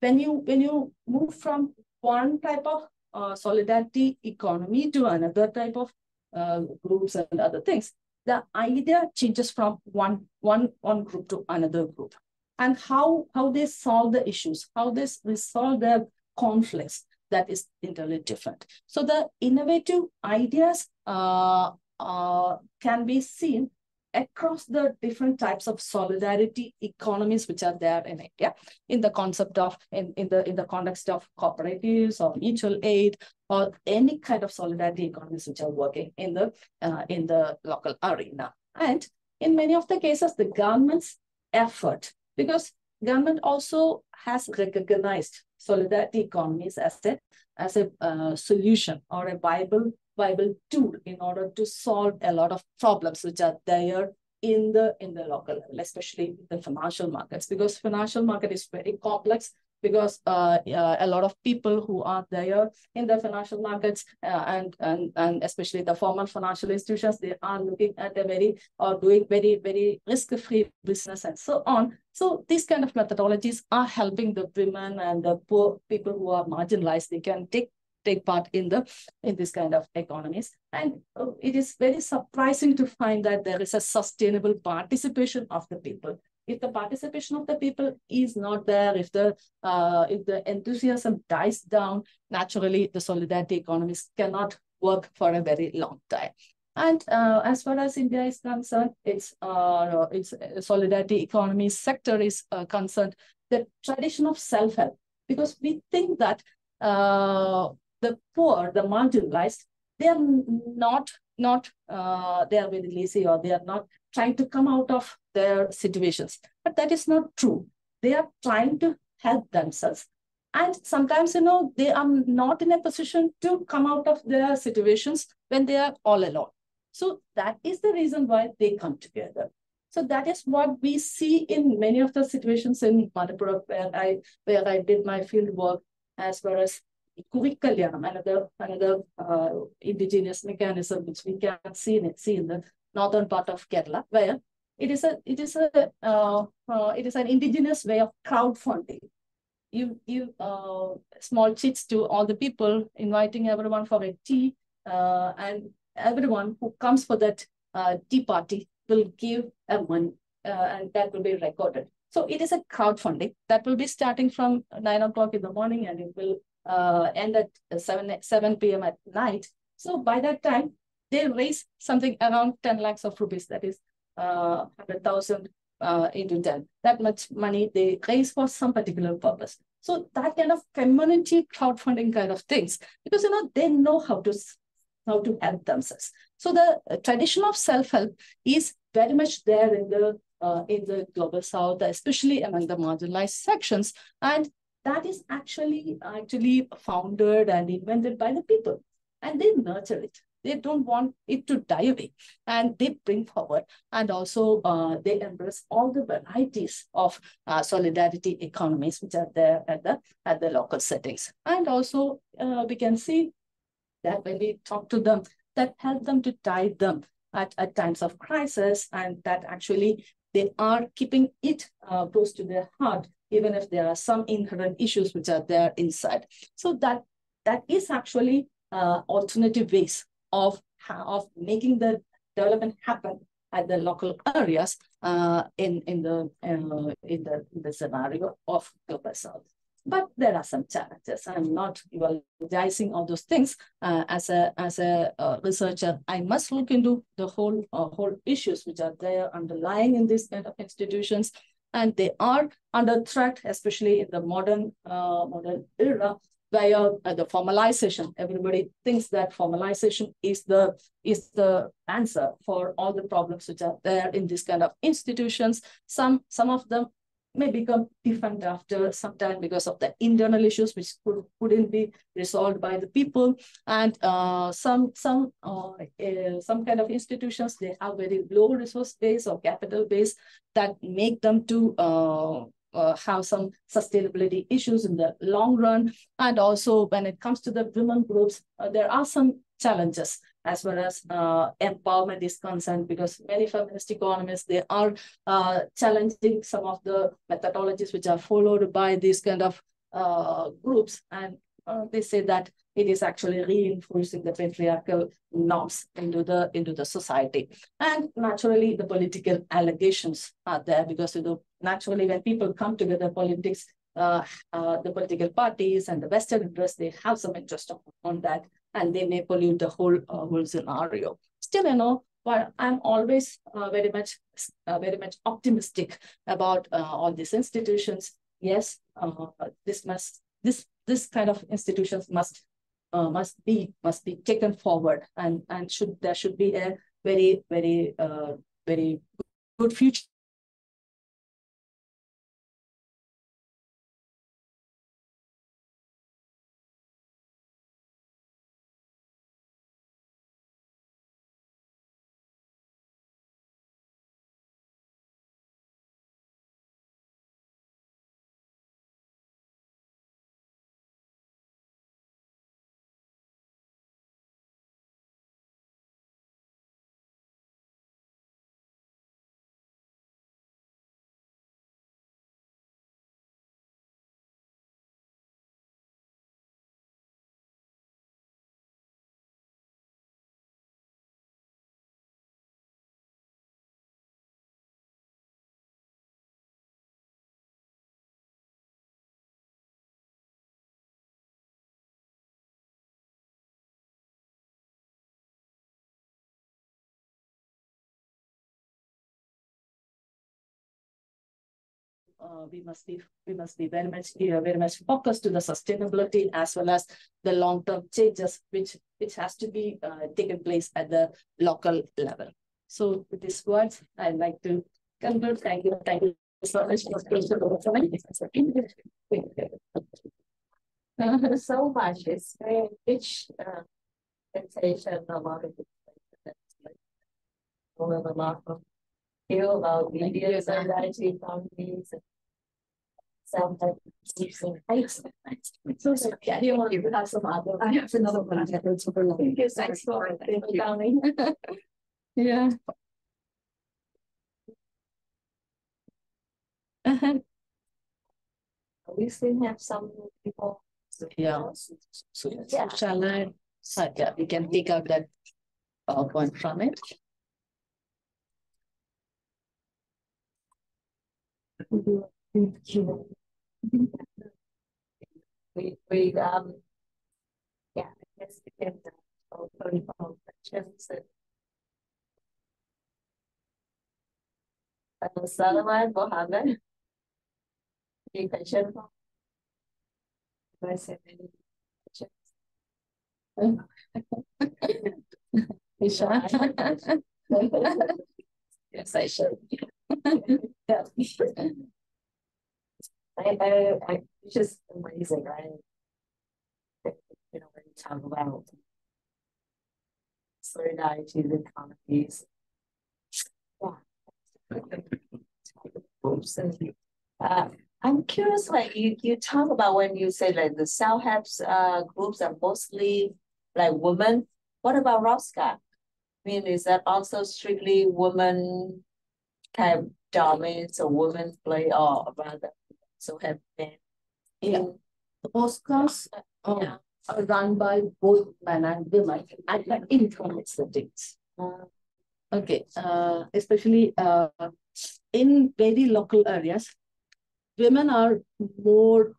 Speaker 4: when you when you move from one type of uh, solidarity economy to another type of uh, groups and other things, the idea changes from one, one, one group to another group. And how, how they solve the issues, how they resolve their conflicts, that is entirely different. So the innovative ideas uh, uh, can be seen across the different types of solidarity economies which are there in India, in the concept of, in, in, the, in the context of cooperatives or mutual aid or any kind of solidarity economies which are working in the, uh, in the local arena. And in many of the cases, the government's effort, because government also has recognized solidarity economies as a, as a uh, solution or a viable viable tool in order to solve a lot of problems which are there in the in the local level, especially the financial markets, because financial market is very complex because uh, uh, a lot of people who are there in the financial markets uh, and, and and especially the formal financial institutions, they are looking at a very or doing very very risk-free business and so on. So these kind of methodologies are helping the women and the poor people who are marginalized. They can take take part in the in this kind of economies. And uh, it is very surprising to find that there is a sustainable participation of the people. If the participation of the people is not there, if the uh, if the enthusiasm dies down, naturally the solidarity economies cannot work for a very long time. And uh, as far as India is concerned, its uh, its solidarity economy sector is uh, concerned, the tradition of self-help, because we think that uh, the poor, the marginalized, they are not, not uh, they are very lazy or they are not trying to come out of their situations. But that is not true. They are trying to help themselves. And sometimes, you know, they are not in a position to come out of their situations when they are all alone. So that is the reason why they come together. So that is what we see in many of the situations in Manipur where I where I did my field work as far as Kurikalyanam, another another uh, indigenous mechanism which we can see in it, see in the northern part of Kerala, where it is a it is a uh, uh, it is an indigenous way of crowdfunding. You you uh, small chits to all the people, inviting everyone for a tea, uh, and everyone who comes for that uh, tea party will give a money, uh, and that will be recorded. So it is a crowdfunding that will be starting from nine o'clock in the morning, and it will uh, end at 7, 7 p.m. at night. So by that time, they raise something around 10 lakhs of rupees, that is uh, 100,000 uh, into 10. That much money they raise for some particular purpose. So that kind of community crowdfunding kind of things, because you know they know how to how to help themselves. So the tradition of self-help is very much there in the uh, in the global south, especially among the marginalized sections. And that is actually actually founded and invented by the people. And they nurture it. They don't want it to die away. And they bring forward. And also uh, they embrace all the varieties of uh, solidarity economies which are there at the at the local settings. And also uh, we can see that when we talk to them, that help them to guide them at, at times of crisis. And that actually they are keeping it uh, close to their heart, even if there are some inherent issues which are there inside. So that that is actually uh, alternative ways of, of making the development happen at the local areas uh, in, in, the, uh, in, the, in the scenario of global south. But there are some challenges. I'm not evaluating all those things. Uh, as a as a uh, researcher, I must look into the whole uh, whole issues which are there underlying in these kind of institutions, and they are under threat, especially in the modern uh, modern era, via uh, the formalization. Everybody thinks that formalization is the is the answer for all the problems which are there in this kind of institutions. Some some of them may become defunct after some time because of the internal issues which could, couldn't be resolved by the people and uh, some some uh, uh, some kind of institutions they have very low resource base or capital base that make them to uh, uh, have some sustainability issues in the long run. And also when it comes to the women groups, uh, there are some challenges as well as uh, empowerment is concerned because many feminist economists, they are uh, challenging some of the methodologies which are followed by these kind of uh, groups. And uh, they say that it is actually reinforcing the patriarchal norms into the into the society and naturally the political allegations are there because you know naturally when people come together politics uh, uh, the political parties and the vested interests they have some interest on, on that and they may pollute the whole uh, whole scenario. Still you know but i'm always uh, very much uh, very much optimistic about uh, all these institutions. Yes this must this this kind of institutions must uh, must be must be taken forward and and should there should be a very very uh, very good future uh, we must be we must be very much uh, very much focused to the sustainability as well as the long term changes which which has to be uh, taken place at the local level. So with these words, I'd like to conclude. Thank you. Thank you so much for
Speaker 5: so much. It's very rich uh, presentation, a lot of a lot of feel about videos and IT economies and sound like using face. So yeah, you want to have some other. I have another one. Thank you. Thanks for coming.
Speaker 4: Yeah. Uh-huh.
Speaker 5: We still have some people.
Speaker 4: Yeah. So
Speaker 5: Yeah.
Speaker 4: shall I? So yeah, we can take out that PowerPoint from it.
Speaker 5: We, we, um, yeah, I guess we can, open for questions. Uh, Salaman Mohammed. Any question? Do I say any questions?
Speaker 4: Isha. Yes, I should.
Speaker 5: I, I, I, it's just amazing, right? You know, when you talk about solidarity of economies. Yeah. Uh, I'm curious, like you, you talk about when you say like the self-help uh, groups are mostly like women. What about Rosca? I mean, is that also strictly women kind of dominates or women play or rather so have?
Speaker 4: Yeah.
Speaker 5: in-
Speaker 4: The Roscas uh,
Speaker 5: Yeah.
Speaker 4: are run by both men and women at the informal settings.
Speaker 5: Uh,
Speaker 4: Okay, uh, especially uh, in very local areas, women are more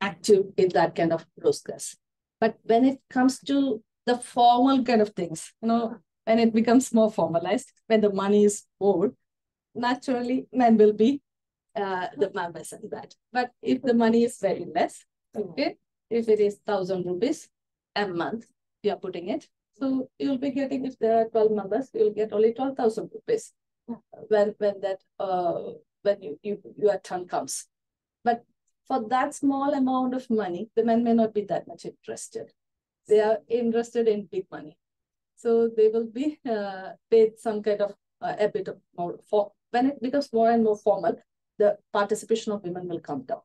Speaker 4: active in that kind of process. But when it comes to the formal kind of things, you know, when it becomes more formalized, when the money is more, naturally men will be uh, the members in that. But if the money is very less, okay, if it is thousand rupees a month, you are putting it, so you'll be getting, if there are twelve members, you'll get only twelve thousand rupees. When, when that, uh, when you, you, your turn comes. But for that small amount of money, the men may not be that much interested. They are interested in big money. So they will be, uh, paid some kind of, uh, a bit of more for, when it becomes more and more formal, the participation of women will come down.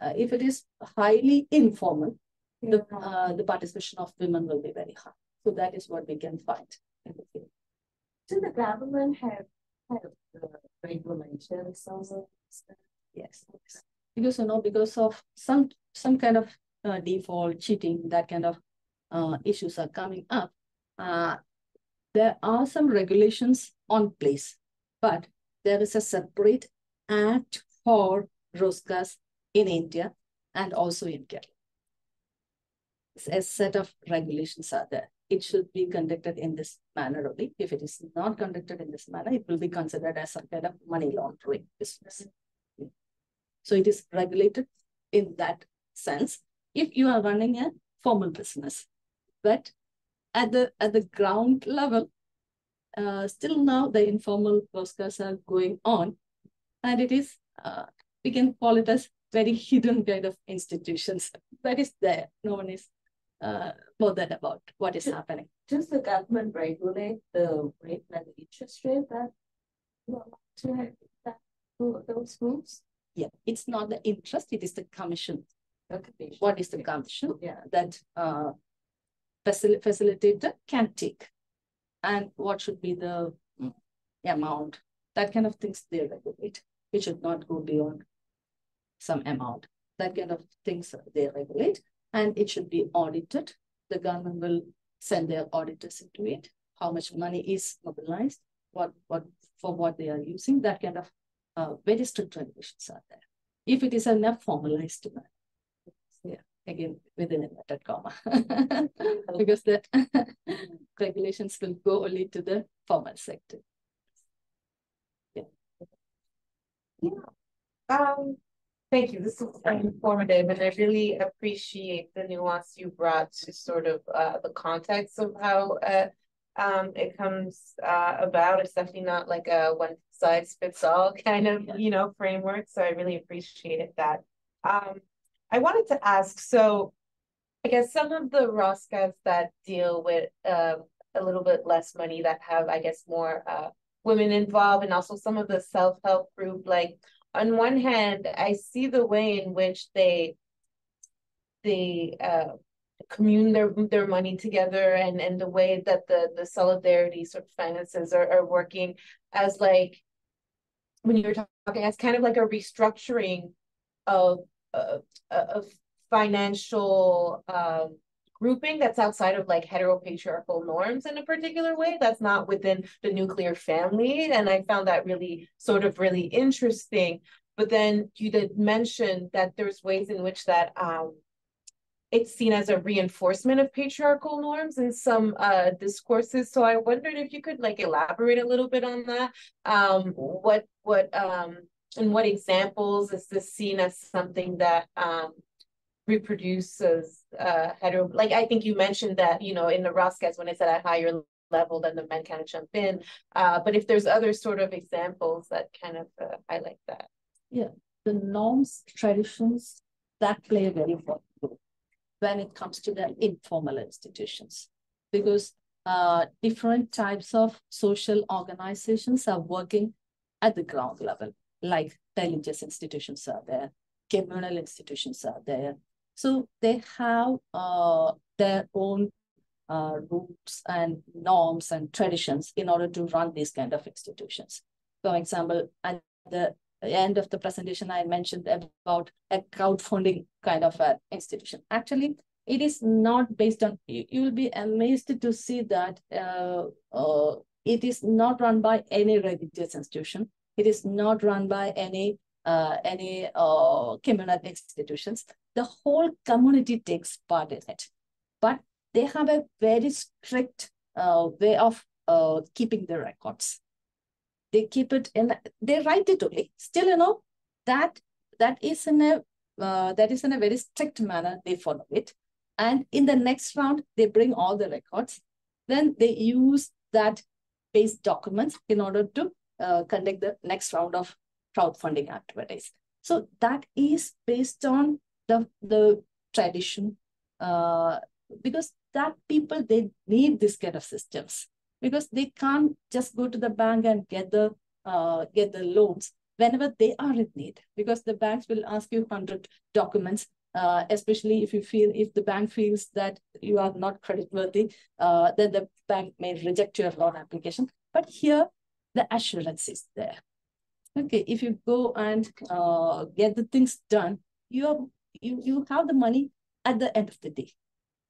Speaker 4: Uh, if it is highly informal, the, uh, the participation of women will be very high. So that is what we can find. in the.
Speaker 5: Government have have the regulations also?
Speaker 4: Yes, yes. Because, you know, because of some, some kind of uh, default cheating, that kind of uh, issues are coming up. Uh, there are some regulations on place, but there is a separate act for Roscas in India and also in Kerala. A set of regulations are there. It should be conducted in this manner only. If it is not conducted in this manner, it will be considered as some kind of money laundering business. So it is regulated in that sense. If you are running a formal business, but at the at the ground level, uh, still now the informal workers are going on, and it is uh, we can call it as very hidden kind of institutions that is there. No one is uh, bothered about what is happening.
Speaker 5: Does the government regulate the rate and the interest rate that? well, To that, those moves?
Speaker 4: Yeah, it's not the interest; it is the commission.
Speaker 5: Okay.
Speaker 4: What is the commission?
Speaker 5: Yeah.
Speaker 4: that uh, facil- facilitator can take. And what should be the mm, amount, that kind of things they regulate. It should not go beyond some amount. That kind of things they regulate and it should be audited. The government will send their auditors into it, how much money is mobilized, what, what, for what they are using, that kind of uh, very strict regulations are there. If it is enough formalized manner again within inverted comma because that regulations will go only to the formal sector.
Speaker 1: Um, thank you. This is informative and I really appreciate the nuance you brought to sort of uh the context of how uh um it comes uh about. It's definitely not like a one size fits all kind of, you know, framework. So I really appreciated that. Um, I wanted to ask, so I guess some of the Roscas that deal with um a little bit less money that have, I guess, more uh women involved and also some of the self-help group, like on one hand, I see the way in which they they uh commune their their money together and and the way that the the solidarity sort of finances are are working as like when you're talking as kind of like a restructuring of uh, of financial um grouping that's outside of like heteropatriarchal norms in a particular way that's not within the nuclear family and i found that really sort of really interesting. But then you did mention that there's ways in which that um it's seen as a reinforcement of patriarchal norms in some uh discourses. So i wondered if you could like elaborate a little bit on that. Um what what um and what examples is this seen as something that um reproduces uh hetero like I think you mentioned that you know in the Roscas when it's at a higher level then the men kind of jump in uh but if there's other sort of examples that kind of uh, highlight that Yeah
Speaker 4: The norms, traditions, that play a very important role when it comes to the informal institutions. Because uh, different types of social organizations are working at the ground level, like religious institutions are there, communal institutions are there. So they have uh, their own uh, rules and norms and traditions in order to run these kind of institutions. For example, at the end of the presentation, I mentioned about a crowdfunding kind of an institution. Actually, it is not based on, you, you will be amazed to see that uh, uh, it is not run by any religious institution. It is not run by any uh, any uh, communal institutions. The whole community takes part in it. But they have a very strict uh, way of uh, keeping the records. They keep it in, they write it only. Still, you know, that that is in a uh, that is in a very strict manner. They follow it. And in the next round, they bring all the records. Then they use that base documents in order to uh, conduct the next round of crowdfunding activities. So that is based on the, the tradition, uh, because that people, they need this kind of systems because they can't just go to the bank and get the, uh, get the loans whenever they are in need because the banks will ask you 100 documents uh, especially if you feel if the bank feels that you are not creditworthy, uh, then the bank may reject your loan application. But here, the assurance is there. Okay, if you go and uh, get the things done, you, are, you, you have the money at the end of the day.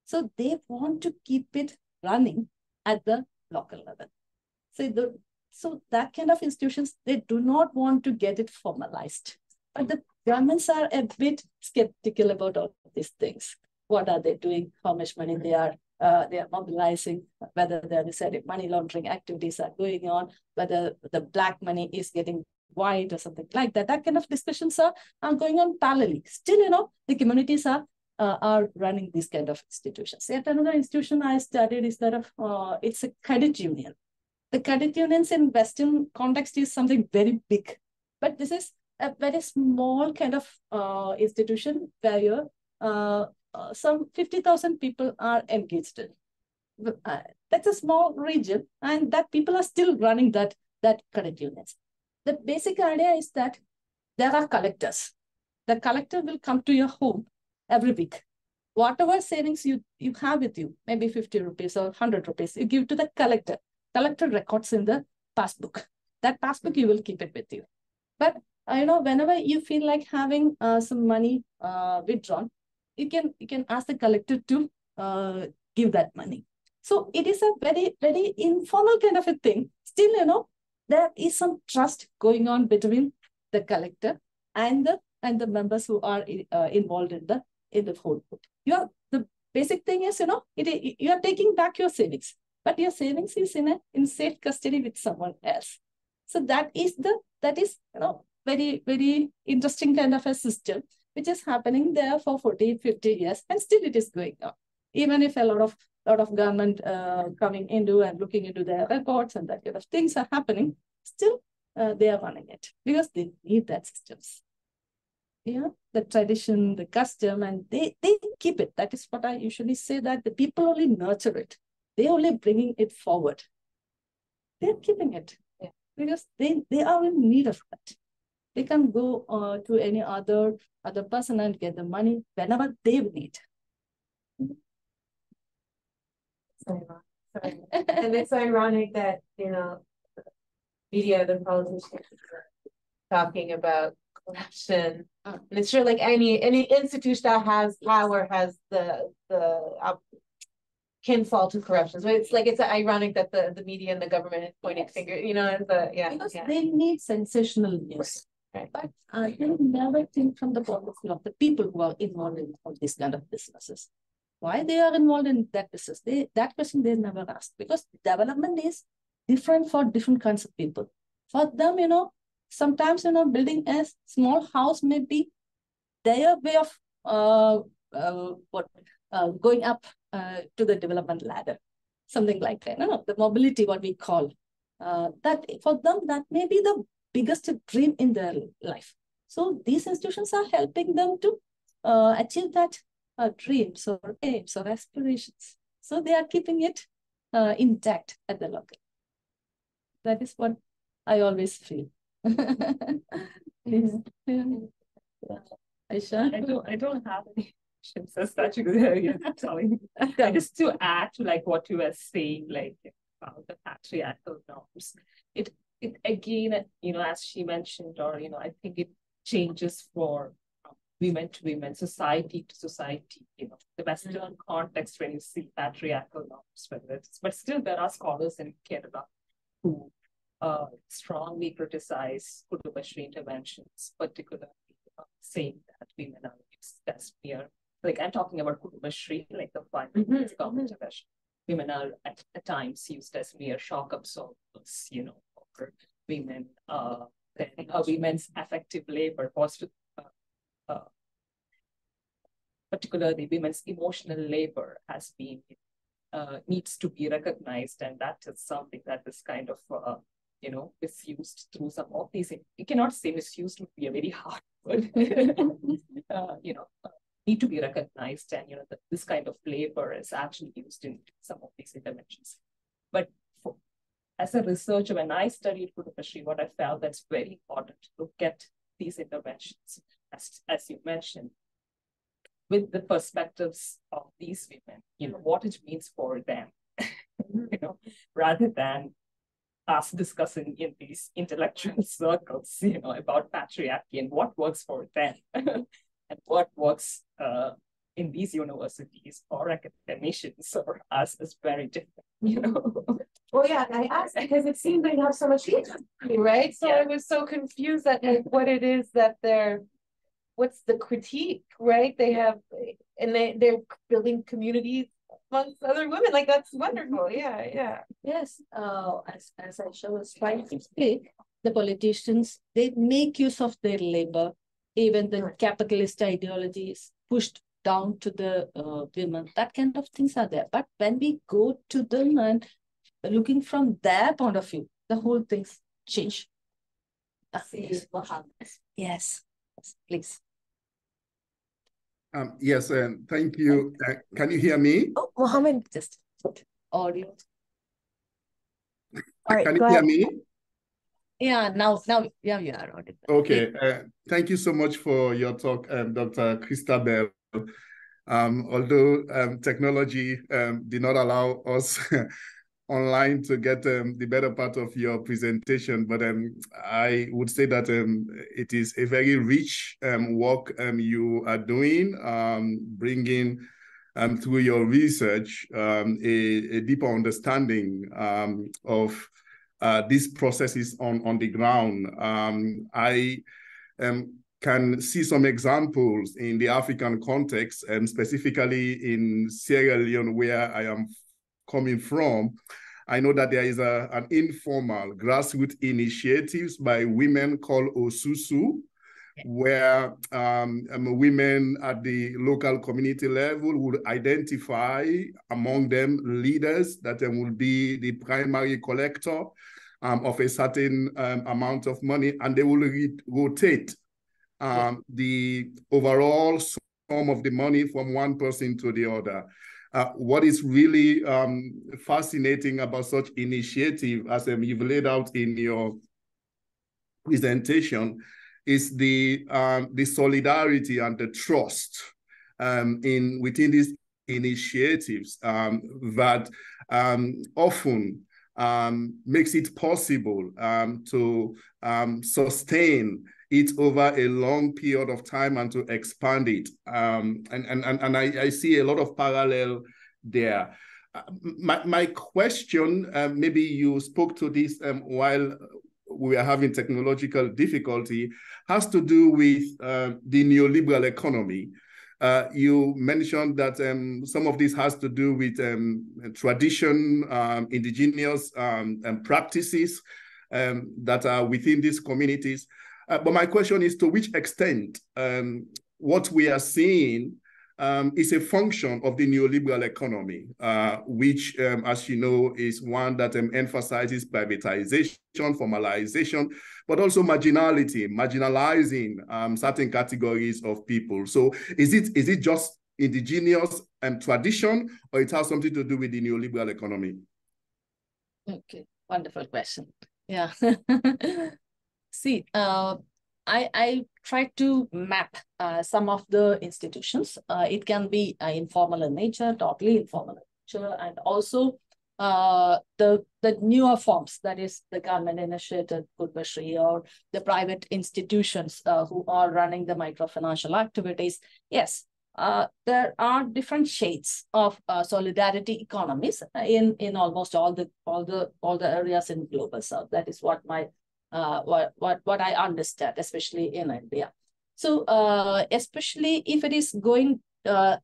Speaker 4: So they want to keep it running at the local level. So, the, so that kind of institutions, they do not want to get it formalized. But the governments are a bit skeptical about all these things. What are they doing? How much money they are uh, they are mobilizing, whether the money laundering activities are going on, whether the black money is getting white or something like that. That kind of discussions are, are going on parallelly. Still, you know, the communities are uh, are running these kind of institutions. Yet another institution I studied is that of uh, it's a credit union. The credit unions in Western context is something very big, but this is a very small kind of uh, institution where uh, uh, some 50,000 people are engaged in. Uh, that's a small region and that people are still running that, that credit units. The basic idea is that there are collectors. The collector will come to your home every week. Whatever savings you, you have with you, maybe 50 rupees or 100 rupees, you give to the collector. Collector records in the passbook. That passbook, you will keep it with you. But uh, you know, whenever you feel like having uh, some money uh, withdrawn, you can you can ask the collector to uh, give that money. So it is a very very informal kind of a thing. Still, you know, there is some trust going on between the collector and the and the members who are uh, involved in the in the whole group. You are the basic thing is you know it you are taking back your savings, but your savings is in a in safe custody with someone else. So that is the that is you know very very interesting kind of a system which is happening there for 40, 50 years, and still it is going on. Even if a lot of lot of government uh, coming into and looking into their records and that kind of things are happening, still uh, they are running it because they need that systems. Yeah, the tradition, the custom, and they they keep it. That is what I usually say that the people only nurture it. They are only bringing it forward. They're keeping it yeah. because they they are in need of that. They can go uh, to any other other person and get the money whenever they need.
Speaker 1: And it's ironic that, you know, media, the politicians are talking about corruption. And it's sure like any any institution that has power has the the uh, can fall to corruption. So it's like it's ironic that the, the media and the government is pointing yes. finger, you know, the yeah.
Speaker 4: Because
Speaker 1: yeah.
Speaker 4: they need sensational news. Right. But I can never think from the point of view of the people who are involved in all these kind of businesses. Why they are involved in that business? They that question they never asked because development is different for different kinds of people. For them, you know, sometimes you know, building a small house may be their way of uh, uh what uh, going up uh, to the development ladder, something like that. No, no, the mobility, what we call uh, that for them, that may be the biggest dream in their life. So these institutions are helping them to uh, achieve that uh, dreams or aims or aspirations. So they are keeping it uh, intact at the local. That is what I always feel. Please. Yeah.
Speaker 3: Aisha? I don't, I don't have any
Speaker 6: says that you yeah, telling. Just to add to like what you were saying, like about the patriarchal norms, it it again, you know, as she mentioned, or you know, I think it changes for women to women, society to society, you know, the Western mm-hmm. context when you see patriarchal norms, whether it's, but still there are scholars in Kerala who uh, strongly criticize Kudumbashree interventions, particularly uh, saying that women are used as mere, like I'm talking about Kudumbashree, like the one mm-hmm. government mm-hmm. intervention. Women are at, at times used as mere shock absorbers, you know, or women, uh, uh, women's effective labor, positive uh, particularly women's emotional labor has been uh, needs to be recognized and that is something that is kind of uh, you know misused through some of these you cannot say misused would be a very hard word. Uh, you know need to be recognized and you know that this kind of labor is actually used in some of these interventions. But for, as a researcher when i studied Kudumbashree, what i felt that's very important to look at these interventions as, as you mentioned, with the perspectives of these women, you know, what it means for them, you know, rather than us discussing in these intellectual circles, you know, about patriarchy and what works for them and what works uh, in these universities or academicians or us is very different, you know.
Speaker 1: Well, yeah, I asked because it seems they have so much right? So yeah. I was so confused at like what it is that they're what's the critique, right? They have and they, they're building communities amongst other women. Like that's wonderful. Yeah, yeah.
Speaker 4: Yes. Uh as, as I was trying to speak, the politicians they make use of their labor, even the capitalist ideology is pushed down to the uh, women. That kind of things are there. But when we go to them and looking from their point of view, the whole things change. Yes. yes please.
Speaker 7: Um, yes, and uh, thank you. Uh, can you hear me?
Speaker 4: Oh, Mohammed, just audio.
Speaker 7: All right, can you hear ahead. me?
Speaker 4: Yeah, now, now, yeah, you are audible.
Speaker 7: Okay, uh, thank you so much for your talk, um, Dr. Christabell. Um, although um, technology um, did not allow us online to get um, the better part of your presentation, but um, I would say that um, it is a very rich um, work um, you are doing, um, bringing through your research a, a deeper understanding of uh, these processes on, on the ground. I can see some examples in the African context, and specifically in Sierra Leone, where I am coming from, I know that there is a, an informal grassroots initiatives by women called Osusu, where um, um, women at the local community level would identify among them leaders that um, will be the primary collector um, of a certain um, amount of money, and they will rotate um, the overall sum of the money from one person to the other. Uh, what is really um, fascinating about such initiative, as um, you've laid out in your presentation, is the um, the solidarity and the trust um, in within these initiatives um, that um, often makes it possible to sustain it over a long period of time and to expand it. Um, and and, and I, I see a lot of parallel there. Uh, my, my question, uh, maybe you spoke to this um, while we are having technological difficulty, has to do with uh, the neoliberal economy. Uh, you mentioned that um, some of this has to do with um, tradition, um, indigenous um, practices um, that are within these communities. Uh, but my question is to which extent um, what we are seeing um, is a function of the neoliberal economy, uh, which, um, as you know, is one that um, emphasizes privatization, formalization, but also marginality, marginalizing um, certain categories of people. So, is it is it just indigenous and tradition, or it has something to do with the neoliberal economy?
Speaker 4: Okay, wonderful question. Yeah. See, uh, I, I try to map uh, some of the institutions. Uh, it can be uh, informal in nature, totally informal in nature, and also uh, the the newer forms, that is the government initiated Kudumbashree or the private institutions uh, who are running the microfinancial activities. Yes, uh, there are different shades of uh, solidarity economies in in almost all the all the all the areas in global south. That is what my uh, what what what I understand, especially in India. So uh, especially if it is going uh,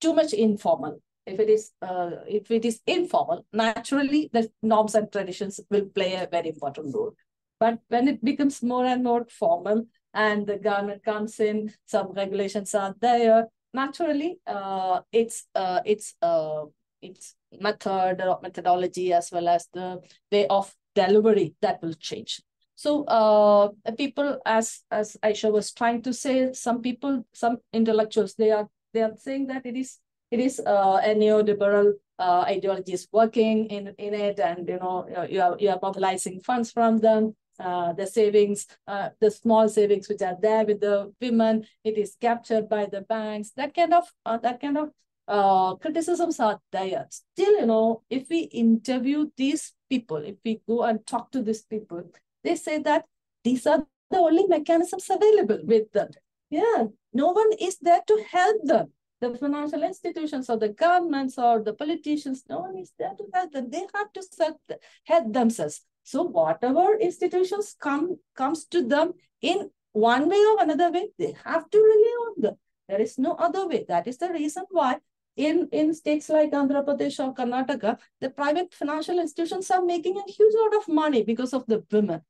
Speaker 4: too much informal, if it is uh, if it is informal, naturally the norms and traditions will play a very important role. But when it becomes more and more formal and the government comes in, some regulations are there, naturally uh, it's uh, it's uh, it's method or methodology as well as the way of delivery that will change. So uh, people, as as Aisha was trying to say, some people, some intellectuals, they are they are saying that it is it is uh, a neoliberal uh, ideology is working in in it, and you know you are you are mobilizing funds from them uh, the savings, uh, the small savings which are there with the women, it is captured by the banks. That kind of uh, that kind of uh, criticisms are there. Still, you know, if we interview these people, if we go and talk to these people, they say that these are the only mechanisms available with them. Yeah, no one is there to help them. The financial institutions or the governments or the politicians, no one is there to help them. They have to help themselves. So whatever institutions come comes to them in one way or another way, they have to rely on them. There is no other way. That is the reason why in, in states like Andhra Pradesh or Karnataka, the private financial institutions are making a huge lot of money because of the women.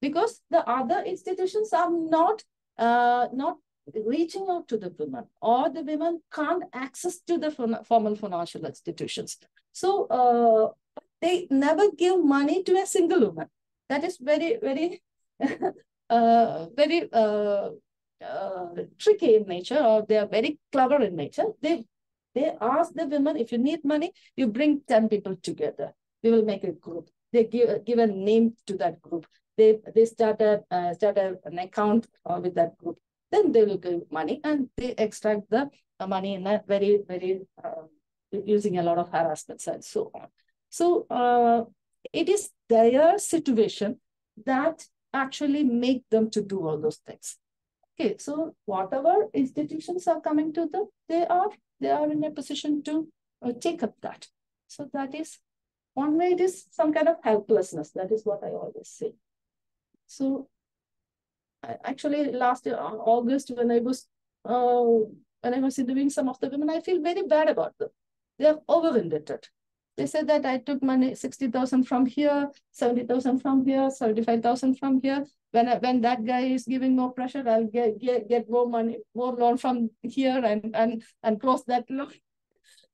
Speaker 4: Because the other institutions are not, uh, not reaching out to the women or the women can't access to the formal financial institutions. So uh, they never give money to a single woman. That is very, very, uh, very uh, uh, tricky in nature, or they are very clever in nature. They they ask the women, if you need money, you bring 10 people together. We will make a group. They give, give a name to that group. They, they start, a, uh, start a, an account uh, with that group. Then they will give money and they extract the money in a very, very, uh, using a lot of harassments and so on. So uh, it is their situation that actually make them to do all those things. Okay, so whatever institutions are coming to them, they are they are in a position to uh, take up that. So that is one way. It is some kind of helplessness. That is what I always say. So actually, last year August when I was uh, when I was interviewing some of the women, I feel very bad about them. They are over indebted. They said that I took money, 60,000 from here, 70,000 from here, 75,000 from here. When, I, when that guy is giving more pressure, I'll get, get, get more money, more loan from here and, and, and close that loan.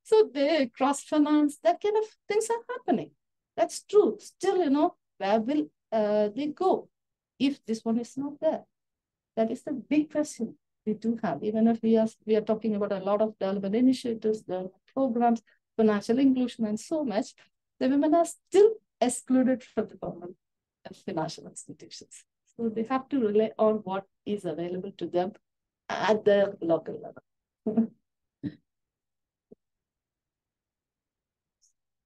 Speaker 4: So they cross finance, that kind of things are happening. That's true. Still, you know, where will uh, they go if this one is not there? That is the big question we do have. Even if we are we are talking about a lot of development initiatives, the programs, financial inclusion and so much, the women are still excluded from the government financial institutions. So they have to rely on what is available to them at the local level.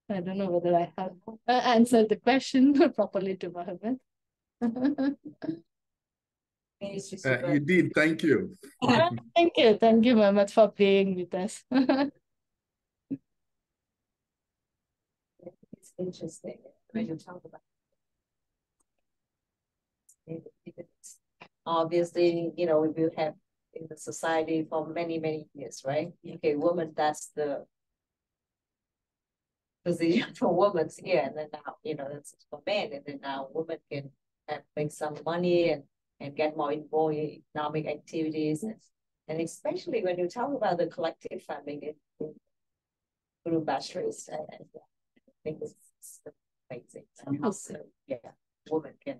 Speaker 4: I don't know whether I have uh, answered the question properly to Mohammed.
Speaker 7: Uh, you did. Thank you.
Speaker 4: Thank you. Thank you, Mohammed, for being with us.
Speaker 5: It's interesting when you talk about it. Obviously, you know, we have in the society for many, many years, right? Okay, woman, that's the position for women here, and then now, you know, that's for men, and then now women can have, make some money and, and get more involved in economic activities. And, and especially when you talk about the collective farming in, in Kudumbashrees, and, and I think it's amazing. And how, yeah, women can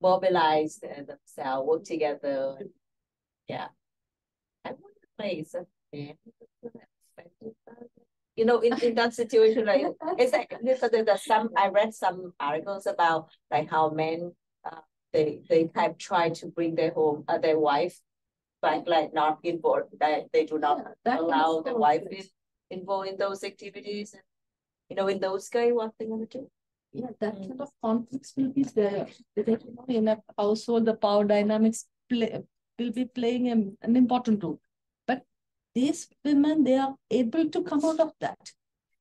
Speaker 5: mobilize themselves, work together. Yeah. I want to place a man you know, in, in that situation, like it's like there's some I read some articles about like how men uh, they, they have tried to bring their home, uh, their wife back, like not involved, that they do not
Speaker 4: Yeah,
Speaker 5: allow the wife in, involved in those activities. and You know, in those guys, what they gonna do?
Speaker 4: Yeah, that kind of conflicts will be there. That, you know, In a household, the power dynamics play, will be playing an important role. These women, they are able to come out of that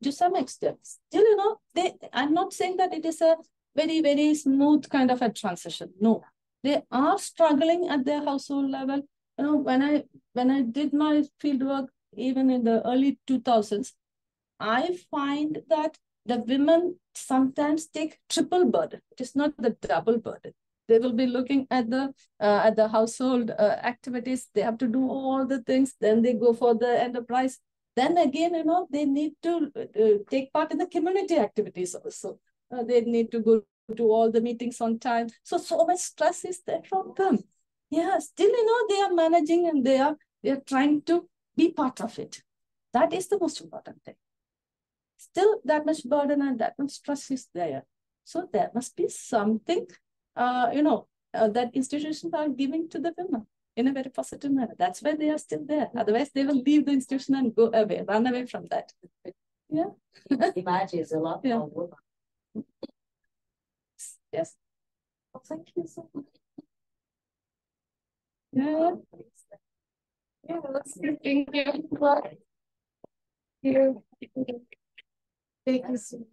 Speaker 4: to some extent. Still, you know, they, I'm not saying that it is a very, very smooth kind of a transition. No, they are struggling at their household level. You know, when I, when I did my field work, even in the early 2000s, I find that the women sometimes take triple burden. It is not the double burden. They will be looking at the uh, at the household uh, activities. They have to do all the things. Then they go for the enterprise. Then again, you know, they need to uh, take part in the community activities also. Uh, they need to go to all the meetings on time. So so much stress is there from them. Yeah, still, you know, they are managing and they are they are trying to be part of it. That is the most important thing still that much burden and that much stress is there. So there must be something, uh, you know, uh, that institutions are giving to the women in a very positive manner. That's why they are still there. Otherwise, they will leave the institution and go away, run away from that. Yeah.
Speaker 5: Imagine it's a lot
Speaker 4: Yeah.
Speaker 5: more women.
Speaker 4: Yes. Oh, thank you so much. Yeah. Yeah, let's see. Thank you. Thank you. Thank you. so much.